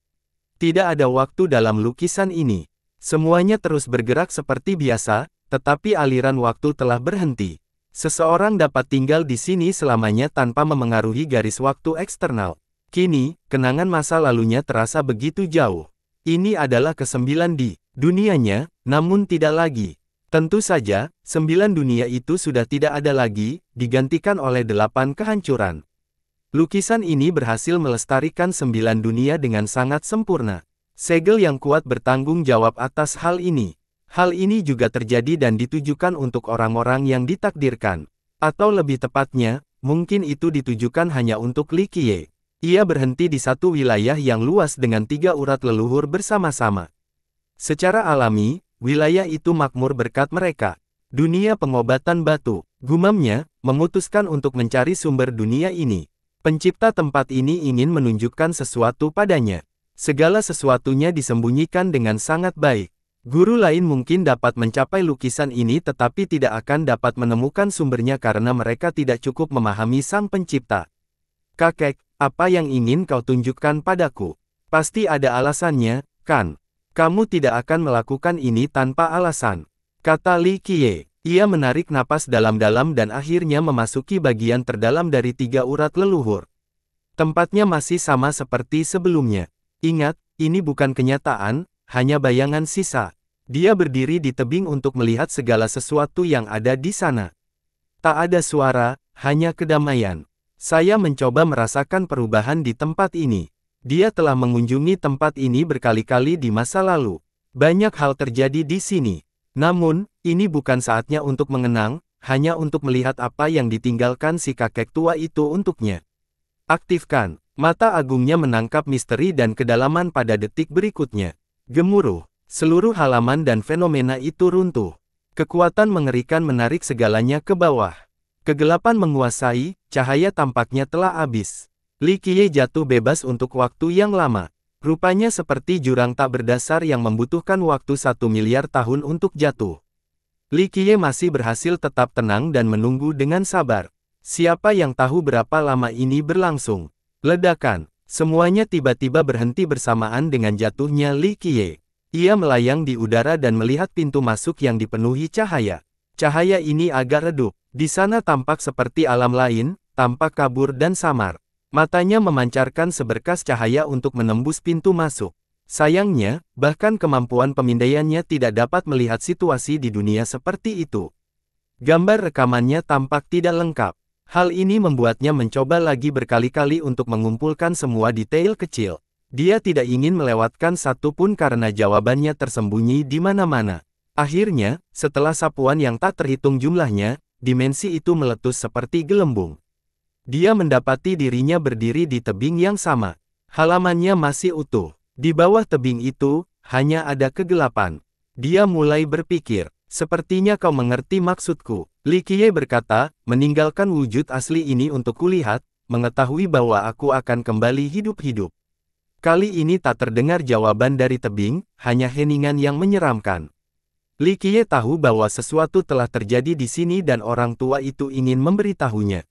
Tidak ada waktu dalam lukisan ini. Semuanya terus bergerak seperti biasa, tetapi aliran waktu telah berhenti. Seseorang dapat tinggal di sini selamanya tanpa memengaruhi garis waktu eksternal. Kini, kenangan masa lalunya terasa begitu jauh. Ini adalah kesembilan di dunianya, namun tidak lagi. Tentu saja, sembilan dunia itu sudah tidak ada lagi, digantikan oleh delapan kehancuran. Lukisan ini berhasil melestarikan sembilan dunia dengan sangat sempurna. Segel yang kuat bertanggung jawab atas hal ini. Hal ini juga terjadi dan ditujukan untuk orang-orang yang ditakdirkan. Atau lebih tepatnya, mungkin itu ditujukan hanya untuk Li Qiye. Ia berhenti di satu wilayah yang luas dengan tiga urat leluhur bersama-sama. Secara alami, Wilayah itu makmur berkat mereka. Dunia pengobatan batu, gumamnya, memutuskan untuk mencari sumber dunia ini. Pencipta tempat ini ingin menunjukkan sesuatu padanya. Segala sesuatunya disembunyikan dengan sangat baik. Guru lain mungkin dapat mencapai lukisan ini tetapi tidak akan dapat menemukan sumbernya karena mereka tidak cukup memahami sang pencipta. Kakek, apa yang ingin kau tunjukkan padaku? Pasti ada alasannya, kan? Kamu tidak akan melakukan ini tanpa alasan. Kata Li Qiye. Ia menarik napas dalam-dalam dan akhirnya memasuki bagian terdalam dari tiga urat leluhur. Tempatnya masih sama seperti sebelumnya. Ingat, ini bukan kenyataan, hanya bayangan sisa. Dia berdiri di tebing untuk melihat segala sesuatu yang ada di sana. Tak ada suara, hanya kedamaian. Saya mencoba merasakan perubahan di tempat ini. Dia telah mengunjungi tempat ini berkali-kali di masa lalu. Banyak hal terjadi di sini. Namun, ini bukan saatnya untuk mengenang, hanya untuk melihat apa yang ditinggalkan si kakek tua itu untuknya. Aktifkan. Mata agungnya menangkap misteri dan kedalaman pada detik berikutnya. Gemuruh. Seluruh halaman dan fenomena itu runtuh. Kekuatan mengerikan menarik segalanya ke bawah. Kegelapan menguasai, cahaya tampaknya telah habis. Li Qiye jatuh bebas untuk waktu yang lama. Rupanya seperti jurang tak berdasar yang membutuhkan waktu satu miliar tahun untuk jatuh. Li Qiye masih berhasil tetap tenang dan menunggu dengan sabar. Siapa yang tahu berapa lama ini berlangsung? Ledakan. Semuanya tiba-tiba berhenti bersamaan dengan jatuhnya Li Qiye. Ia melayang di udara dan melihat pintu masuk yang dipenuhi cahaya. Cahaya ini agak redup. Di sana tampak seperti alam lain, tampak kabur dan samar. Matanya memancarkan seberkas cahaya untuk menembus pintu masuk. Sayangnya, bahkan kemampuan pemindaiannya tidak dapat melihat situasi di dunia seperti itu. Gambar rekamannya tampak tidak lengkap. Hal ini membuatnya mencoba lagi berkali-kali untuk mengumpulkan semua detail kecil. Dia tidak ingin melewatkan satu pun karena jawabannya tersembunyi di mana-mana. Akhirnya, setelah sapuan yang tak terhitung jumlahnya, dimensi itu meletus seperti gelembung. Dia mendapati dirinya berdiri di tebing yang sama. Halamannya masih utuh. Di bawah tebing itu, hanya ada kegelapan. Dia mulai berpikir, sepertinya kau mengerti maksudku. Li Qiye berkata, meninggalkan wujud asli ini untuk kulihat, mengetahui bahwa aku akan kembali hidup-hidup. Kali ini tak terdengar jawaban dari tebing, hanya heningan yang menyeramkan. Li Qiye tahu bahwa sesuatu telah terjadi di sini dan orang tua itu ingin memberitahunya.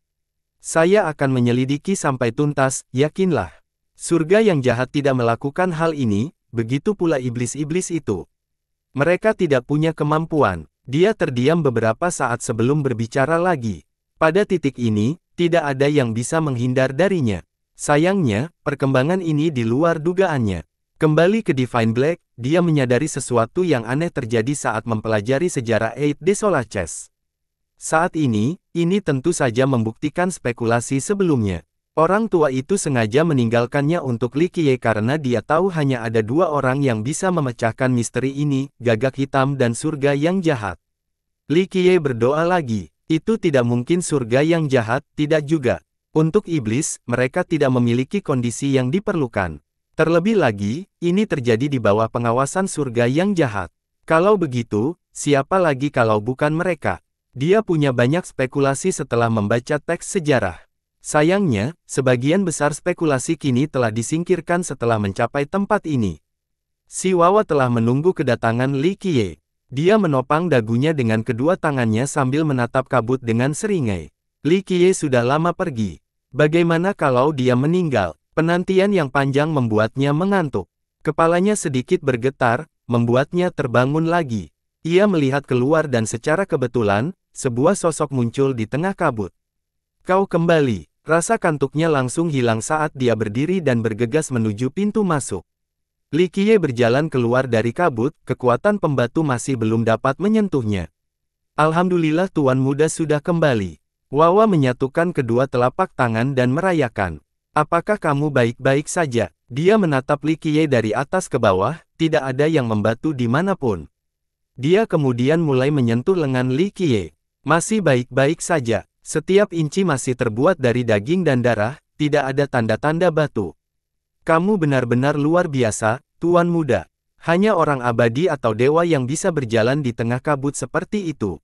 Saya akan menyelidiki sampai tuntas, yakinlah. Surga yang jahat tidak melakukan hal ini, begitu pula iblis-iblis itu. Mereka tidak punya kemampuan. Dia terdiam beberapa saat sebelum berbicara lagi. Pada titik ini, tidak ada yang bisa menghindar darinya. Sayangnya, perkembangan ini di luar dugaannya. Kembali ke Divine Black, dia menyadari sesuatu yang aneh terjadi saat mempelajari sejarah Eight Desolaces. Saat ini, ini tentu saja membuktikan spekulasi sebelumnya. Orang tua itu sengaja meninggalkannya untuk Li Qiye karena dia tahu hanya ada dua orang yang bisa memecahkan misteri ini, gagak hitam dan surga yang jahat. Li Qiye berdoa lagi, itu tidak mungkin surga yang jahat, tidak juga. Untuk iblis, mereka tidak memiliki kondisi yang diperlukan. Terlebih lagi, ini terjadi di bawah pengawasan surga yang jahat. Kalau begitu, siapa lagi kalau bukan mereka? Dia punya banyak spekulasi setelah membaca teks sejarah. Sayangnya, sebagian besar spekulasi kini telah disingkirkan setelah mencapai tempat ini. Si Wawa telah menunggu kedatangan Li Qiye. Dia menopang dagunya dengan kedua tangannya sambil menatap kabut dengan seringai. Li Qiye sudah lama pergi. Bagaimana kalau dia meninggal? Penantian yang panjang membuatnya mengantuk. Kepalanya sedikit bergetar, membuatnya terbangun lagi. Ia melihat keluar dan secara kebetulan, sebuah sosok muncul di tengah kabut. Kau kembali. Rasa kantuknya langsung hilang saat dia berdiri dan bergegas menuju pintu masuk. Li Qiye berjalan keluar dari kabut, kekuatan pembatu masih belum dapat menyentuhnya. Alhamdulillah Tuan Muda sudah kembali. Wawa menyatukan kedua telapak tangan dan merayakan. Apakah kamu baik-baik saja? Dia menatap Li Qiye dari atas ke bawah, tidak ada yang membatu di mana pun. Dia kemudian mulai menyentuh lengan Li Qiye. Masih baik-baik saja. Setiap inci masih terbuat dari daging dan darah, tidak ada tanda-tanda batu. Kamu benar-benar luar biasa, Tuan Muda. Hanya orang abadi atau dewa yang bisa berjalan di tengah kabut seperti itu.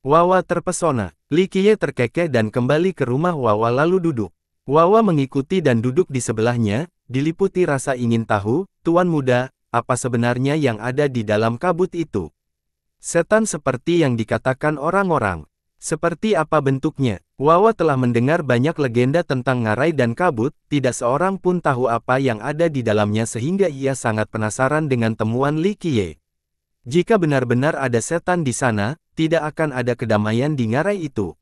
Wawa terpesona. Li Qiye terkekeh dan kembali ke rumah Wawa lalu duduk. Wawa mengikuti dan duduk di sebelahnya, diliputi rasa ingin tahu, Tuan Muda, apa sebenarnya yang ada di dalam kabut itu. Setan seperti yang dikatakan orang-orang. Seperti apa bentuknya? Wawa telah mendengar banyak legenda tentang ngarai dan kabut, tidak seorang pun tahu apa yang ada di dalamnya sehingga ia sangat penasaran dengan temuan Li Qiye. Jika benar-benar ada setan di sana, tidak akan ada kedamaian di ngarai itu.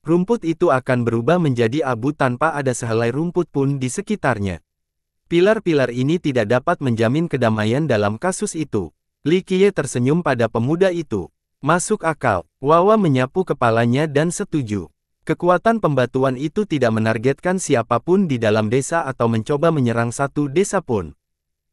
Rumput itu akan berubah menjadi abu tanpa ada sehelai rumput pun di sekitarnya. Pilar-pilar ini tidak dapat menjamin kedamaian dalam kasus itu. Li Qiye tersenyum pada pemuda itu. Masuk akal, Wawa menyapu kepalanya dan setuju. Kekuatan pembatuan itu tidak menargetkan siapa pun di dalam desa atau mencoba menyerang satu desa pun.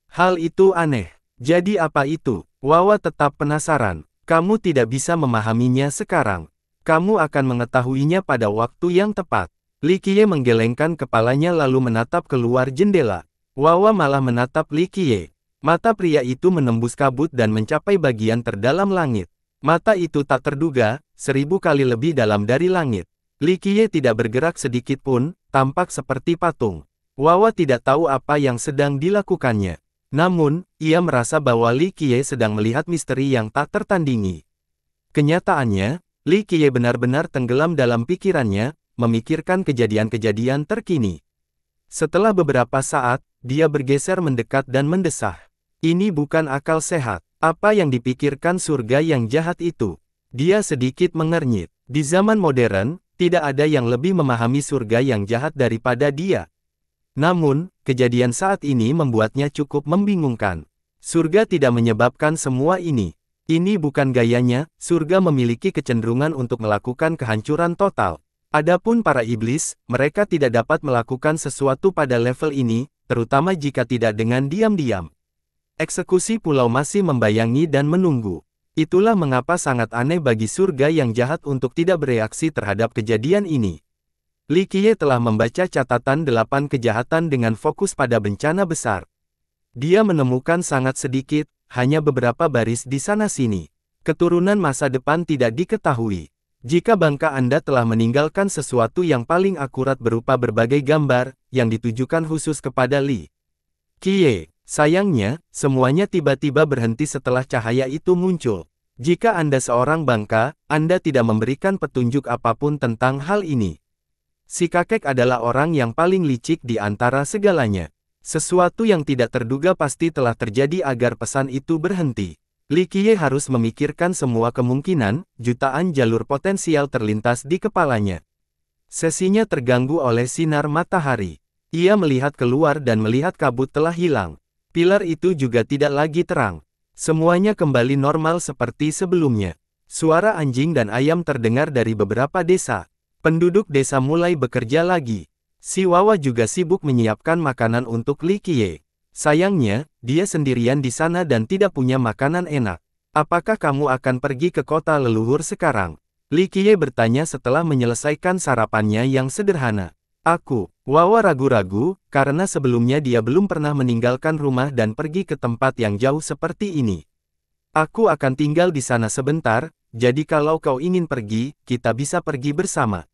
Hal itu aneh. Jadi apa itu? Wawa tetap penasaran. Kamu tidak bisa memahaminya sekarang. Kamu akan mengetahuinya pada waktu yang tepat. Li Qiye menggelengkan kepalanya lalu menatap keluar jendela. Wawa malah menatap Li Qiye. Mata pria itu menembus kabut dan mencapai bagian terdalam langit. Mata itu tak terduga, seribu kali lebih dalam dari langit. Li Qiye tidak bergerak sedikit pun, tampak seperti patung. Wawa tidak tahu apa yang sedang dilakukannya. Namun, ia merasa bahwa Li Qiye sedang melihat misteri yang tak tertandingi. Kenyataannya, Li Qiye benar-benar tenggelam dalam pikirannya, memikirkan kejadian-kejadian terkini. Setelah beberapa saat, dia bergeser mendekat dan mendesah. Ini bukan akal sehat. Apa yang dipikirkan surga yang jahat itu? Dia sedikit mengernyit. Di zaman modern, tidak ada yang lebih memahami surga yang jahat daripada dia. Namun, kejadian saat ini membuatnya cukup membingungkan. Surga tidak menyebabkan semua ini. Ini bukan gayanya, surga memiliki kecenderungan untuk melakukan kehancuran total. Adapun para iblis, mereka tidak dapat melakukan sesuatu pada level ini, terutama jika tidak dengan diam-diam. Eksekusi pulau masih membayangi dan menunggu. Itulah mengapa sangat aneh bagi surga yang jahat untuk tidak bereaksi terhadap kejadian ini. Li Qiye telah membaca catatan delapan kejahatan dengan fokus pada bencana besar. Dia menemukan sangat sedikit, hanya beberapa baris di sana-sini. Keturunan masa depan tidak diketahui. Jika bangka Anda telah meninggalkan sesuatu yang paling akurat berupa berbagai gambar, yang ditujukan khusus kepada Li Qiye, Sayangnya, semuanya tiba-tiba berhenti setelah cahaya itu muncul. Jika Anda seorang bangka, Anda tidak memberikan petunjuk apa pun tentang hal ini. Si kakek adalah orang yang paling licik di antara segalanya. Sesuatu yang tidak terduga pasti telah terjadi agar pesan itu berhenti. Li Qiye harus memikirkan semua kemungkinan, jutaan jalur potensial terlintas di kepalanya. Sesinya terganggu oleh sinar matahari. Ia melihat keluar dan melihat kabut telah hilang. Pilar itu juga tidak lagi terang. Semuanya kembali normal seperti sebelumnya. Suara anjing dan ayam terdengar dari beberapa desa. Penduduk desa mulai bekerja lagi. Si Wawa juga sibuk menyiapkan makanan untuk Li. Sayangnya, dia sendirian di sana dan tidak punya makanan enak. Apakah kamu akan pergi ke kota leluhur sekarang? Li bertanya setelah menyelesaikan sarapannya yang sederhana. Aku, Wawa ragu-ragu, karena sebelumnya dia belum pernah meninggalkan rumah dan pergi ke tempat yang jauh seperti ini. Aku akan tinggal di sana sebentar, jadi kalau kau ingin pergi, kita bisa pergi bersama.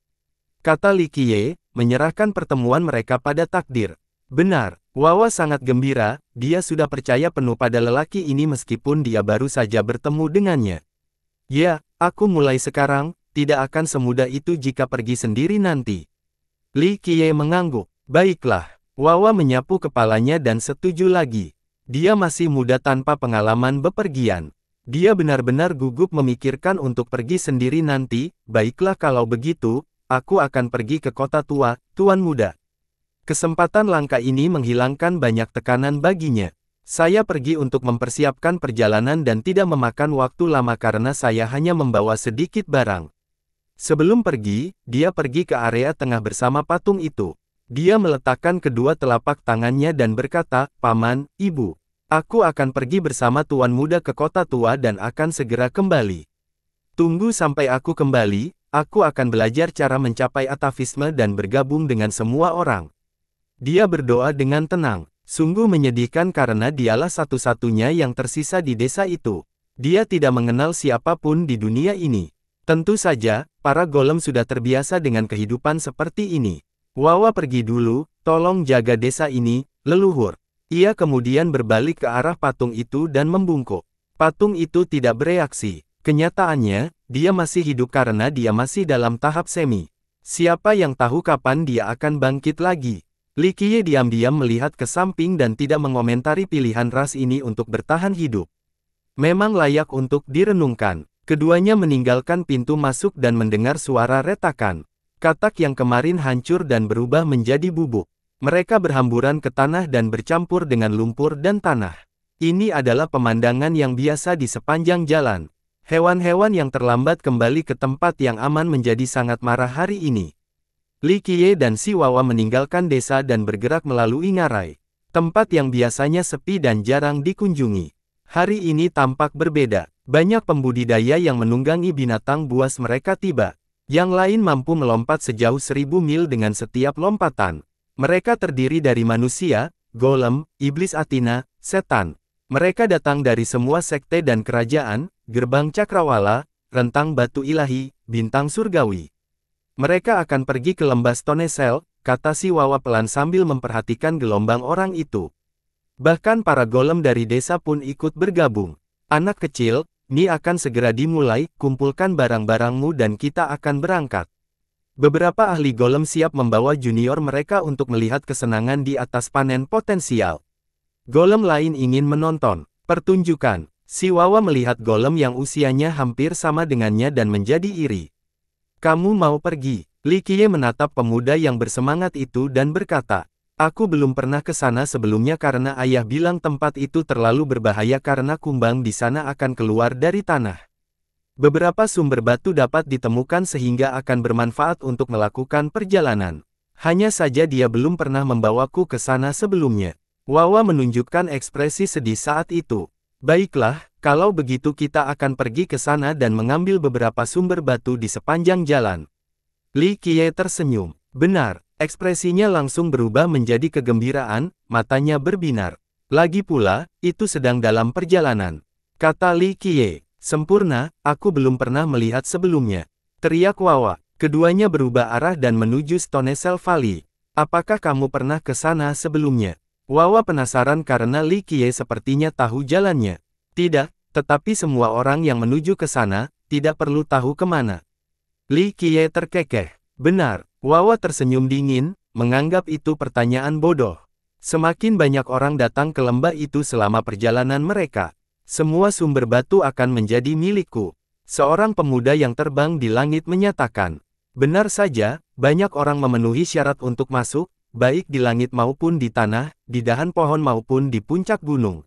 Kata Li Qiye, menyerahkan pertemuan mereka pada takdir. Benar, Wawa sangat gembira, dia sudah percaya penuh pada lelaki ini meskipun dia baru saja bertemu dengannya. Ya, aku mulai sekarang, tidak akan semudah itu jika pergi sendiri nanti. Li Qiye mengangguk. Baiklah, Wawa menyapu kepalanya dan setuju lagi. Dia masih muda tanpa pengalaman bepergian. Dia benar-benar gugup memikirkan untuk pergi sendiri nanti, baiklah kalau begitu, aku akan pergi ke kota tua, Tuan Muda. Kesempatan langka ini menghilangkan banyak tekanan baginya. Saya pergi untuk mempersiapkan perjalanan dan tidak memakan waktu lama karena saya hanya membawa sedikit barang. Sebelum pergi, dia pergi ke area tengah bersama patung itu. Dia meletakkan kedua telapak tangannya dan berkata, Paman, Ibu, aku akan pergi bersama Tuan Muda ke kota tua dan akan segera kembali. Tunggu sampai aku kembali, aku akan belajar cara mencapai atavisme dan bergabung dengan semua orang. Dia berdoa dengan tenang. Sungguh menyedihkan karena dialah satu-satunya yang tersisa di desa itu. Dia tidak mengenal siapa pun di dunia ini. Tentu saja, para golem sudah terbiasa dengan kehidupan seperti ini. Wawa pergi dulu, tolong jaga desa ini, leluhur. Ia kemudian berbalik ke arah patung itu dan membungkuk. Patung itu tidak bereaksi. Kenyataannya, dia masih hidup karena dia masih dalam tahap semi. Siapa yang tahu kapan dia akan bangkit lagi? Li Qiye diam-diam melihat ke samping dan tidak mengomentari pilihan ras ini untuk bertahan hidup. Memang layak untuk direnungkan. Keduanya meninggalkan pintu masuk dan mendengar suara retakan. Katak yang kemarin hancur dan berubah menjadi bubuk. Mereka berhamburan ke tanah dan bercampur dengan lumpur dan tanah. Ini adalah pemandangan yang biasa di sepanjang jalan. Hewan-hewan yang terlambat kembali ke tempat yang aman menjadi sangat marah hari ini. Li Qiye dan Si Wawa meninggalkan desa dan bergerak melalui ngarai. Tempat yang biasanya sepi dan jarang dikunjungi. Hari ini tampak berbeda. Banyak pembudidaya yang menunggangi binatang buas mereka tiba. Yang lain mampu melompat sejauh seribu mil dengan setiap lompatan. Mereka terdiri dari manusia, golem, iblis Atina, setan. Mereka datang dari semua sekte dan kerajaan, gerbang cakrawala, rentang batu ilahi, bintang surgawi. Mereka akan pergi ke lembah Stonesel, kata si Wawa pelan sambil memperhatikan gelombang orang itu. Bahkan para golem dari desa pun ikut bergabung. Anak kecil, ini akan segera dimulai, kumpulkan barang-barangmu dan kita akan berangkat. Beberapa ahli golem siap membawa junior mereka untuk melihat kesenangan di atas panen potensial. Golem lain ingin menonton pertunjukan. Si Wawa melihat golem yang usianya hampir sama dengannya dan menjadi iri. Kamu mau pergi? Li Qiye menatap pemuda yang bersemangat itu dan berkata, Aku belum pernah ke sana sebelumnya karena ayah bilang tempat itu terlalu berbahaya karena kumbang di sana akan keluar dari tanah. Beberapa sumber batu dapat ditemukan sehingga akan bermanfaat untuk melakukan perjalanan. Hanya saja dia belum pernah membawaku ke sana sebelumnya. Wawa menunjukkan ekspresi sedih saat itu. Baiklah, kalau begitu kita akan pergi ke sana dan mengambil beberapa sumber batu di sepanjang jalan. Li Qiye tersenyum. Benar, ekspresinya langsung berubah menjadi kegembiraan, matanya berbinar. Lagi pula, itu sedang dalam perjalanan. Kata Li Qiye, sempurna, aku belum pernah melihat sebelumnya. Teriak Wawa, keduanya berubah arah dan menuju Stonesel Valley. Apakah kamu pernah ke sana sebelumnya? Wawa penasaran karena Li Qiye sepertinya tahu jalannya. Tidak, tetapi semua orang yang menuju ke sana, tidak perlu tahu ke mana. Li Qiye terkekeh. Benar, Wawa tersenyum dingin, menganggap itu pertanyaan bodoh. Semakin banyak orang datang ke lembah itu selama perjalanan mereka. Semua sumber batu akan menjadi milikku. Seorang pemuda yang terbang di langit menyatakan. Benar saja, banyak orang memenuhi syarat untuk masuk, baik di langit maupun di tanah, di dahan pohon maupun di puncak gunung.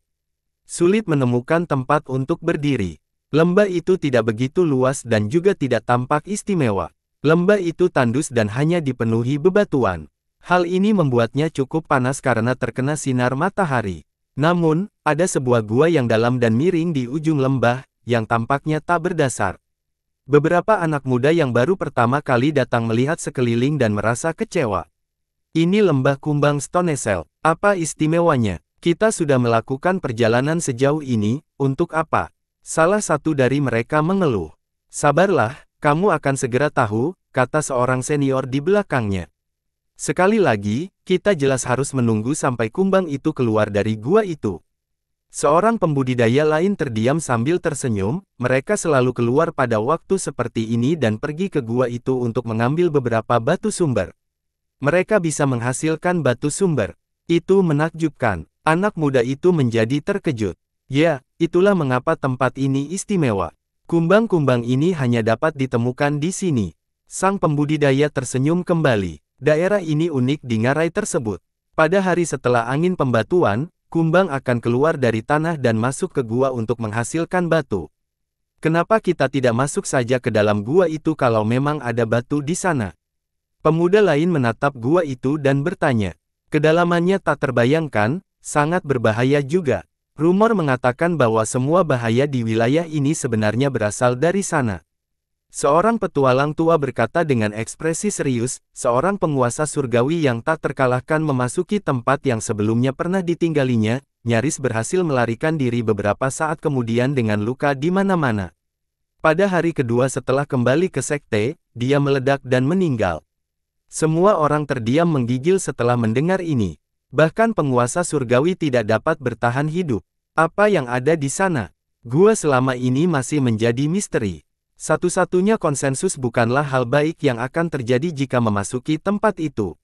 Sulit menemukan tempat untuk berdiri. Lembah itu tidak begitu luas dan juga tidak tampak istimewa. Lembah itu tandus dan hanya dipenuhi bebatuan. Hal ini membuatnya cukup panas karena terkena sinar matahari. Namun, ada sebuah gua yang dalam dan miring di ujung lembah, yang tampaknya tak berdasar. Beberapa anak muda yang baru pertama kali datang melihat sekeliling dan merasa kecewa. Ini lembah kumbang Stonesel. Apa istimewanya? Kita sudah melakukan perjalanan sejauh ini, untuk apa? Salah satu dari mereka mengeluh. Sabarlah, kamu akan segera tahu, kata seorang senior di belakangnya. Sekali lagi, kita jelas harus menunggu sampai kumbang itu keluar dari gua itu. Seorang pembudidaya lain terdiam sambil tersenyum, mereka selalu keluar pada waktu seperti ini dan pergi ke gua itu untuk mengambil beberapa batu sumber. Mereka bisa menghasilkan batu sumber. Itu menakjubkan. Anak muda itu menjadi terkejut. Ya, itulah mengapa tempat ini istimewa. Kumbang-kumbang ini hanya dapat ditemukan di sini. Sang pembudidaya tersenyum kembali. Daerah ini unik di ngarai tersebut. Pada hari setelah angin pembatuan, kumbang akan keluar dari tanah dan masuk ke gua untuk menghasilkan batu. Kenapa kita tidak masuk saja ke dalam gua itu kalau memang ada batu di sana? Pemuda lain menatap gua itu dan bertanya. Kedalamannya tak terbayangkan, sangat berbahaya juga. Rumor mengatakan bahwa semua bahaya di wilayah ini sebenarnya berasal dari sana. Seorang petualang tua berkata dengan ekspresi serius, seorang penguasa surgawi yang tak terkalahkan memasuki tempat yang sebelumnya pernah ditinggalinya, nyaris berhasil melarikan diri beberapa saat kemudian dengan luka di mana-mana. Pada hari kedua setelah kembali ke sekte, dia meledak dan meninggal. Semua orang terdiam menggigil setelah mendengar ini. Bahkan penguasa surgawi tidak dapat bertahan hidup. Apa yang ada di sana? Gua selama ini masih menjadi misteri. Satu-satunya konsensus bukanlah hal baik yang akan terjadi jika memasuki tempat itu.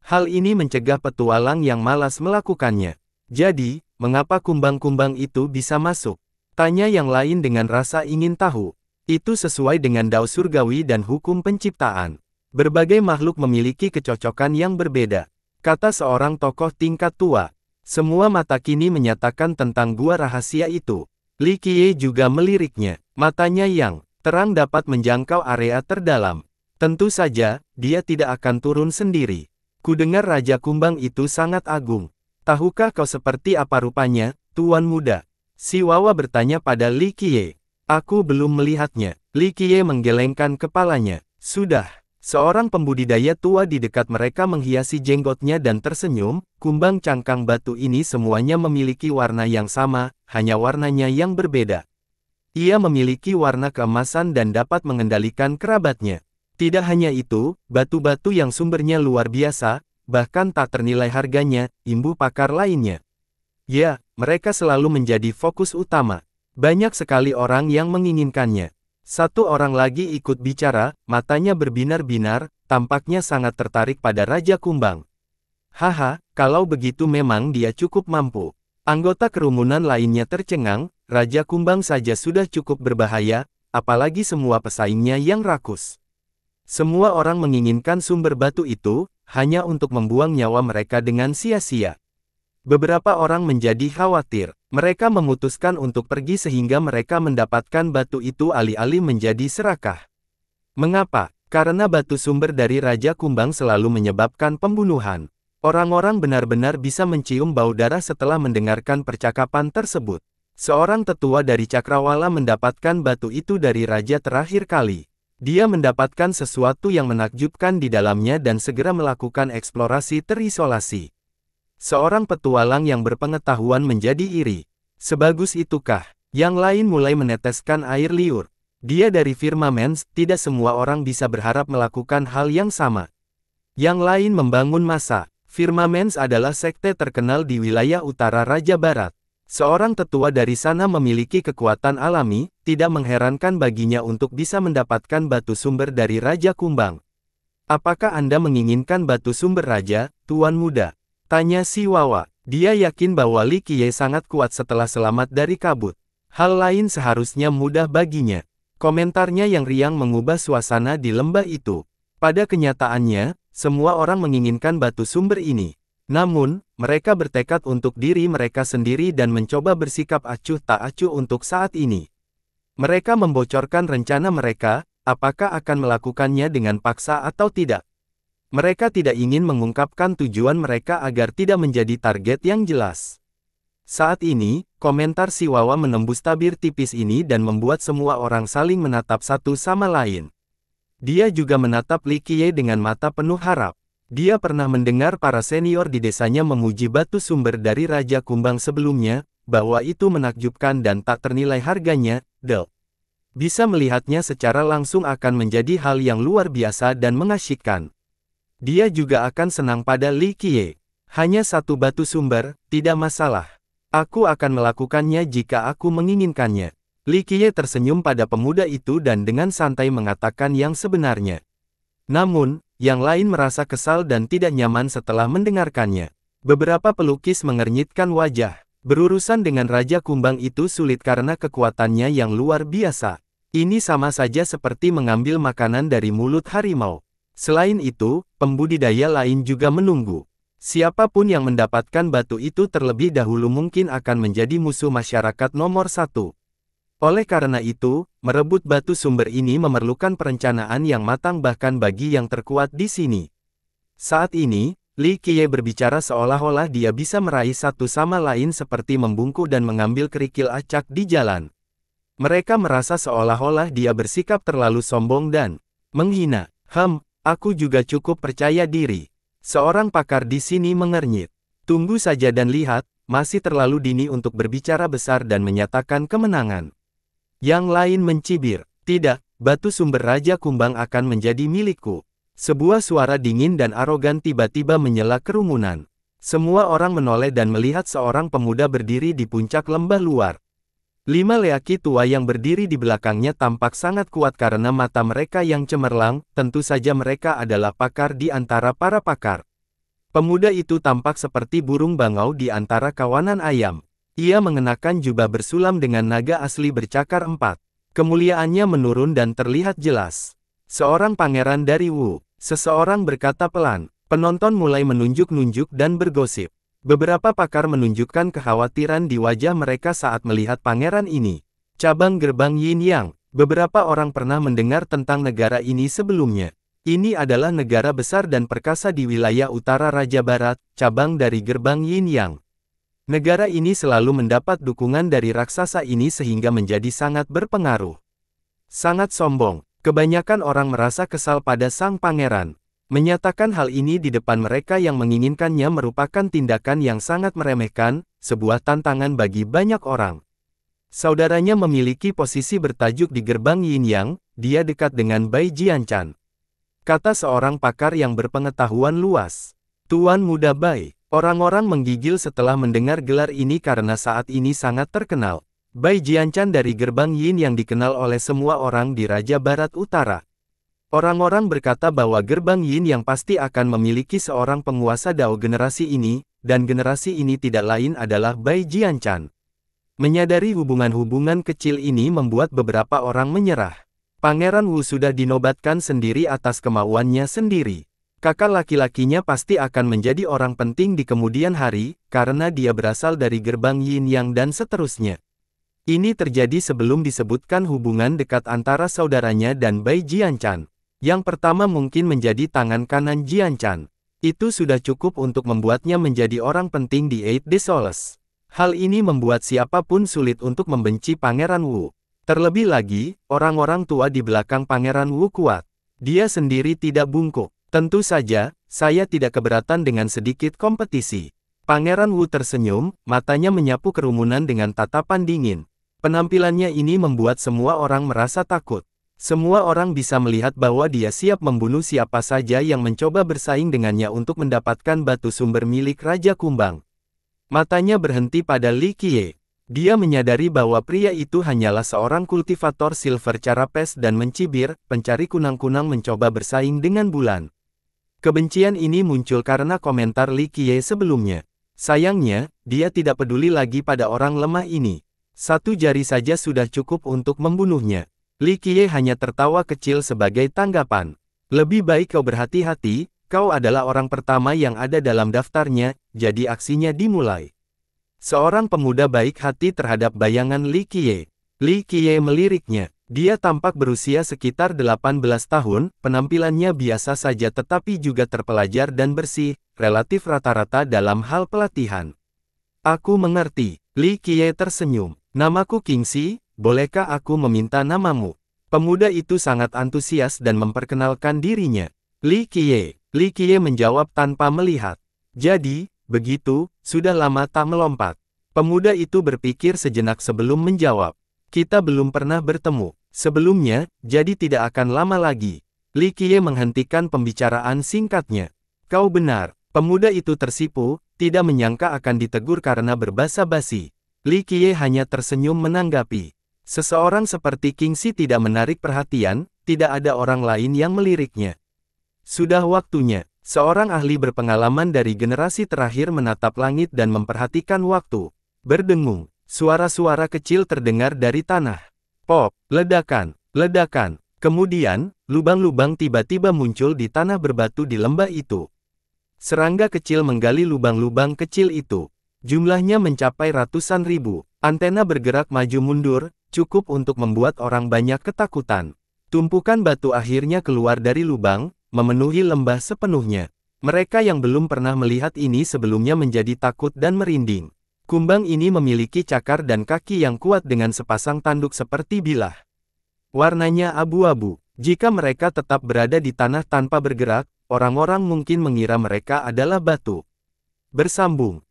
Hal ini mencegah petualang yang malas melakukannya. Jadi, mengapa kumbang-kumbang itu bisa masuk? Tanya yang lain dengan rasa ingin tahu. Itu sesuai dengan dao surgawi dan hukum penciptaan. Berbagai makhluk memiliki kecocokan yang berbeda kata seorang tokoh tingkat tua. Semua mata kini menyatakan tentang gua rahasia itu. Li Qiye juga meliriknya. Matanya yang terang dapat menjangkau area terdalam. Tentu saja, dia tidak akan turun sendiri. Kudengar Raja Kumbang itu sangat agung. Tahukah kau seperti apa rupanya, Tuan Muda? Si Wawa bertanya pada Li Qiye. Aku belum melihatnya. Li Qiye menggelengkan kepalanya. Sudah, Seorang pembudidaya tua di dekat mereka menghiasi jenggotnya dan tersenyum, kumbang cangkang batu ini semuanya memiliki warna yang sama, hanya warnanya yang berbeda. Ia memiliki warna keemasan dan dapat mengendalikan kerabatnya. Tidak hanya itu, batu-batu yang sumbernya luar biasa, bahkan tak ternilai harganya, imbu pakar lainnya. Ya, mereka selalu menjadi fokus utama. Banyak sekali orang yang menginginkannya. Satu orang lagi ikut bicara, matanya berbinar-binar, tampaknya sangat tertarik pada Raja Kumbang. Haha, kalau begitu memang dia cukup mampu. Anggota kerumunan lainnya tercengang, Raja Kumbang saja sudah cukup berbahaya, apalagi semua pesaingnya yang rakus. Semua orang menginginkan sumber batu itu, hanya untuk membuang nyawa mereka dengan sia-sia. Beberapa orang menjadi khawatir. Mereka memutuskan untuk pergi sehingga mereka mendapatkan batu itu alih-alih menjadi serakah. Mengapa? Karena batu sumber dari Raja Kumbang selalu menyebabkan pembunuhan. Orang-orang benar-benar bisa mencium bau darah setelah mendengarkan percakapan tersebut. Seorang tetua dari Cakrawala mendapatkan batu itu dari raja terakhir kali. Dia mendapatkan sesuatu yang menakjubkan di dalamnya dan segera melakukan eksplorasi terisolasi. Seorang petualang yang berpengetahuan menjadi iri. Sebagus itukah? Yang lain mulai meneteskan air liur. Dia dari Firmamens, tidak semua orang bisa berharap melakukan hal yang sama. Yang lain membangun masa. Firmamens adalah sekte terkenal di wilayah utara Raja Barat. Seorang tetua dari sana memiliki kekuatan alami, tidak mengherankan baginya untuk bisa mendapatkan batu sumber dari Raja Kumbang. Apakah Anda menginginkan batu sumber Raja, Tuan Muda? Tanya si Wawa. Dia yakin bahwa Li Qiye sangat kuat setelah selamat dari kabut. Hal lain seharusnya mudah baginya. Komentarnya yang riang mengubah suasana di lembah itu. Pada kenyataannya, semua orang menginginkan batu sumber ini. Namun, mereka bertekad untuk diri mereka sendiri dan mencoba bersikap acuh tak acuh untuk saat ini. Mereka membocorkan rencana mereka, apakah akan melakukannya dengan paksa atau tidak. Mereka tidak ingin mengungkapkan tujuan mereka agar tidak menjadi target yang jelas. Saat ini, komentar si Wawa menembus tabir tipis ini dan membuat semua orang saling menatap satu sama lain. Dia juga menatap Li Qiye dengan mata penuh harap. Dia pernah mendengar para senior di desanya memuji batu sumber dari Raja Kumbang sebelumnya, bahwa itu menakjubkan dan tak ternilai harganya, Del. Bisa melihatnya secara langsung akan menjadi hal yang luar biasa dan mengasyikkan. Dia juga akan senang pada Li Qiye. Hanya satu batu sumber, tidak masalah. Aku akan melakukannya jika aku menginginkannya. Li Qiye tersenyum pada pemuda itu dan dengan santai mengatakan yang sebenarnya. Namun, yang lain merasa kesal dan tidak nyaman setelah mendengarkannya. Beberapa pelukis mengernyitkan wajah. Berurusan dengan Raja Kumbang itu sulit karena kekuatannya yang luar biasa. Ini sama saja seperti mengambil makanan dari mulut harimau. Selain itu, pembudidaya lain juga menunggu. Siapa pun yang mendapatkan batu itu terlebih dahulu mungkin akan menjadi musuh masyarakat nomor satu. Oleh karena itu, merebut batu sumber ini memerlukan perencanaan yang matang bahkan bagi yang terkuat di sini. Saat ini, Li Qiye berbicara seolah-olah dia bisa meraih satu sama lain seperti membungkuk dan mengambil kerikil acak di jalan. Mereka merasa seolah-olah dia bersikap terlalu sombong dan menghina. Hem, aku juga cukup percaya diri. Seorang pakar di sini mengernyit. Tunggu saja dan lihat, masih terlalu dini untuk berbicara besar dan menyatakan kemenangan. Yang lain mencibir, tidak, batu sumber Raja Kumbang akan menjadi milikku. Sebuah suara dingin dan arogan tiba-tiba menyela kerumunan. Semua orang menoleh dan melihat seorang pemuda berdiri di puncak lembah luar. Lima leaki tua yang berdiri di belakangnya tampak sangat kuat karena mata mereka yang cemerlang, tentu saja mereka adalah pakar di antara para pakar. Pemuda itu tampak seperti burung bangau di antara kawanan ayam. Ia mengenakan jubah bersulam dengan naga asli bercakar empat. Kemuliaannya menurun dan terlihat jelas. Seorang pangeran dari Wu. Seseorang berkata pelan, penonton mulai menunjuk-nunjuk dan bergosip. Beberapa pakar menunjukkan kekhawatiran di wajah mereka saat melihat pangeran ini. Cabang gerbang Yin Yang, beberapa orang pernah mendengar tentang negara ini sebelumnya. Ini adalah negara besar dan perkasa di wilayah utara Raja Barat, cabang dari gerbang Yin Yang. Negara ini selalu mendapat dukungan dari raksasa ini sehingga menjadi sangat berpengaruh. Sangat sombong, Kebanyakan orang merasa kesal pada sang pangeran. Menyatakan hal ini di depan mereka yang menginginkannya merupakan tindakan yang sangat meremehkan, sebuah tantangan bagi banyak orang. Saudaranya memiliki posisi bertajuk di gerbang Yin Yang, dia dekat dengan Bai Jianchan. Kata seorang pakar yang berpengetahuan luas. Tuan Muda Bai, orang-orang menggigil setelah mendengar gelar ini karena saat ini sangat terkenal. Bai Jianchan dari gerbang Yin yang dikenal oleh semua orang di Raja Barat Utara. Orang-orang berkata bahwa gerbang Yin yang pasti akan memiliki seorang penguasa Dao generasi ini, dan generasi ini tidak lain adalah Bai Jianchan. Menyadari hubungan-hubungan kecil ini membuat beberapa orang menyerah. Pangeran Wu sudah dinobatkan sendiri atas kemauannya sendiri. Kakak laki-lakinya pasti akan menjadi orang penting di kemudian hari, karena dia berasal dari gerbang Yin Yang dan seterusnya. Ini terjadi sebelum disebutkan hubungan dekat antara saudaranya dan Bai Jianchan. Yang pertama mungkin menjadi tangan kanan Jianchan. Itu sudah cukup untuk membuatnya menjadi orang penting di Eight de Soles. Hal ini membuat siapa pun sulit untuk membenci Pangeran Wu. Terlebih lagi, orang-orang tua di belakang Pangeran Wu kuat. Dia sendiri tidak bungkuk. Tentu saja, saya tidak keberatan dengan sedikit kompetisi. Pangeran Wu tersenyum, matanya menyapu kerumunan dengan tatapan dingin. Penampilannya ini membuat semua orang merasa takut. Semua orang bisa melihat bahwa dia siap membunuh siapa saja yang mencoba bersaing dengannya untuk mendapatkan batu sumber milik Raja Kumbang. Matanya berhenti pada Li Qiye. Dia menyadari bahwa pria itu hanyalah seorang kultivator silver carapes dan mencibir, pencari kunang-kunang mencoba bersaing dengan bulan. Kebencian ini muncul karena komentar Li Qiye sebelumnya. Sayangnya, dia tidak peduli lagi pada orang lemah ini. Satu jari saja sudah cukup untuk membunuhnya. Li Qiye hanya tertawa kecil sebagai tanggapan. Lebih baik kau berhati-hati, kau adalah orang pertama yang ada dalam daftarnya, jadi aksinya dimulai. Seorang pemuda baik hati terhadap bayangan Li Qiye. Li Qiye meliriknya. Dia tampak berusia sekitar 18 tahun, penampilannya biasa saja tetapi juga terpelajar dan bersih, relatif rata-rata dalam hal pelatihan. Aku mengerti, Li Qiye tersenyum. Namaku Kingxi, bolehkah aku meminta namamu? Pemuda itu sangat antusias dan memperkenalkan dirinya. Li Qiye. Li Qiye menjawab tanpa melihat. Jadi, begitu, sudah lama tak melompat. Pemuda itu berpikir sejenak sebelum menjawab. Kita belum pernah bertemu. Sebelumnya, jadi tidak akan lama lagi. Li Qiye menghentikan pembicaraan singkatnya. Kau benar, pemuda itu tersipu, tidak menyangka akan ditegur karena berbasa basi. Li Qiye hanya tersenyum menanggapi. Seseorang seperti King Si tidak menarik perhatian, tidak ada orang lain yang meliriknya. Sudah waktunya, seorang ahli berpengalaman dari generasi terakhir menatap langit dan memperhatikan waktu. Berdengung, suara-suara kecil terdengar dari tanah. Pop, ledakan, ledakan. Kemudian, lubang-lubang tiba-tiba muncul di tanah berbatu di lembah itu. Serangga kecil menggali lubang-lubang kecil itu. Jumlahnya mencapai ratusan ribu. Antena bergerak maju mundur, cukup untuk membuat orang banyak ketakutan. Tumpukan batu akhirnya keluar dari lubang, memenuhi lembah sepenuhnya. Mereka yang belum pernah melihat ini sebelumnya menjadi takut dan merinding. Kumbang ini memiliki cakar dan kaki yang kuat dengan sepasang tanduk seperti bilah. Warnanya abu-abu. Jika mereka tetap berada di tanah tanpa bergerak, orang-orang mungkin mengira mereka adalah batu. Bersambung.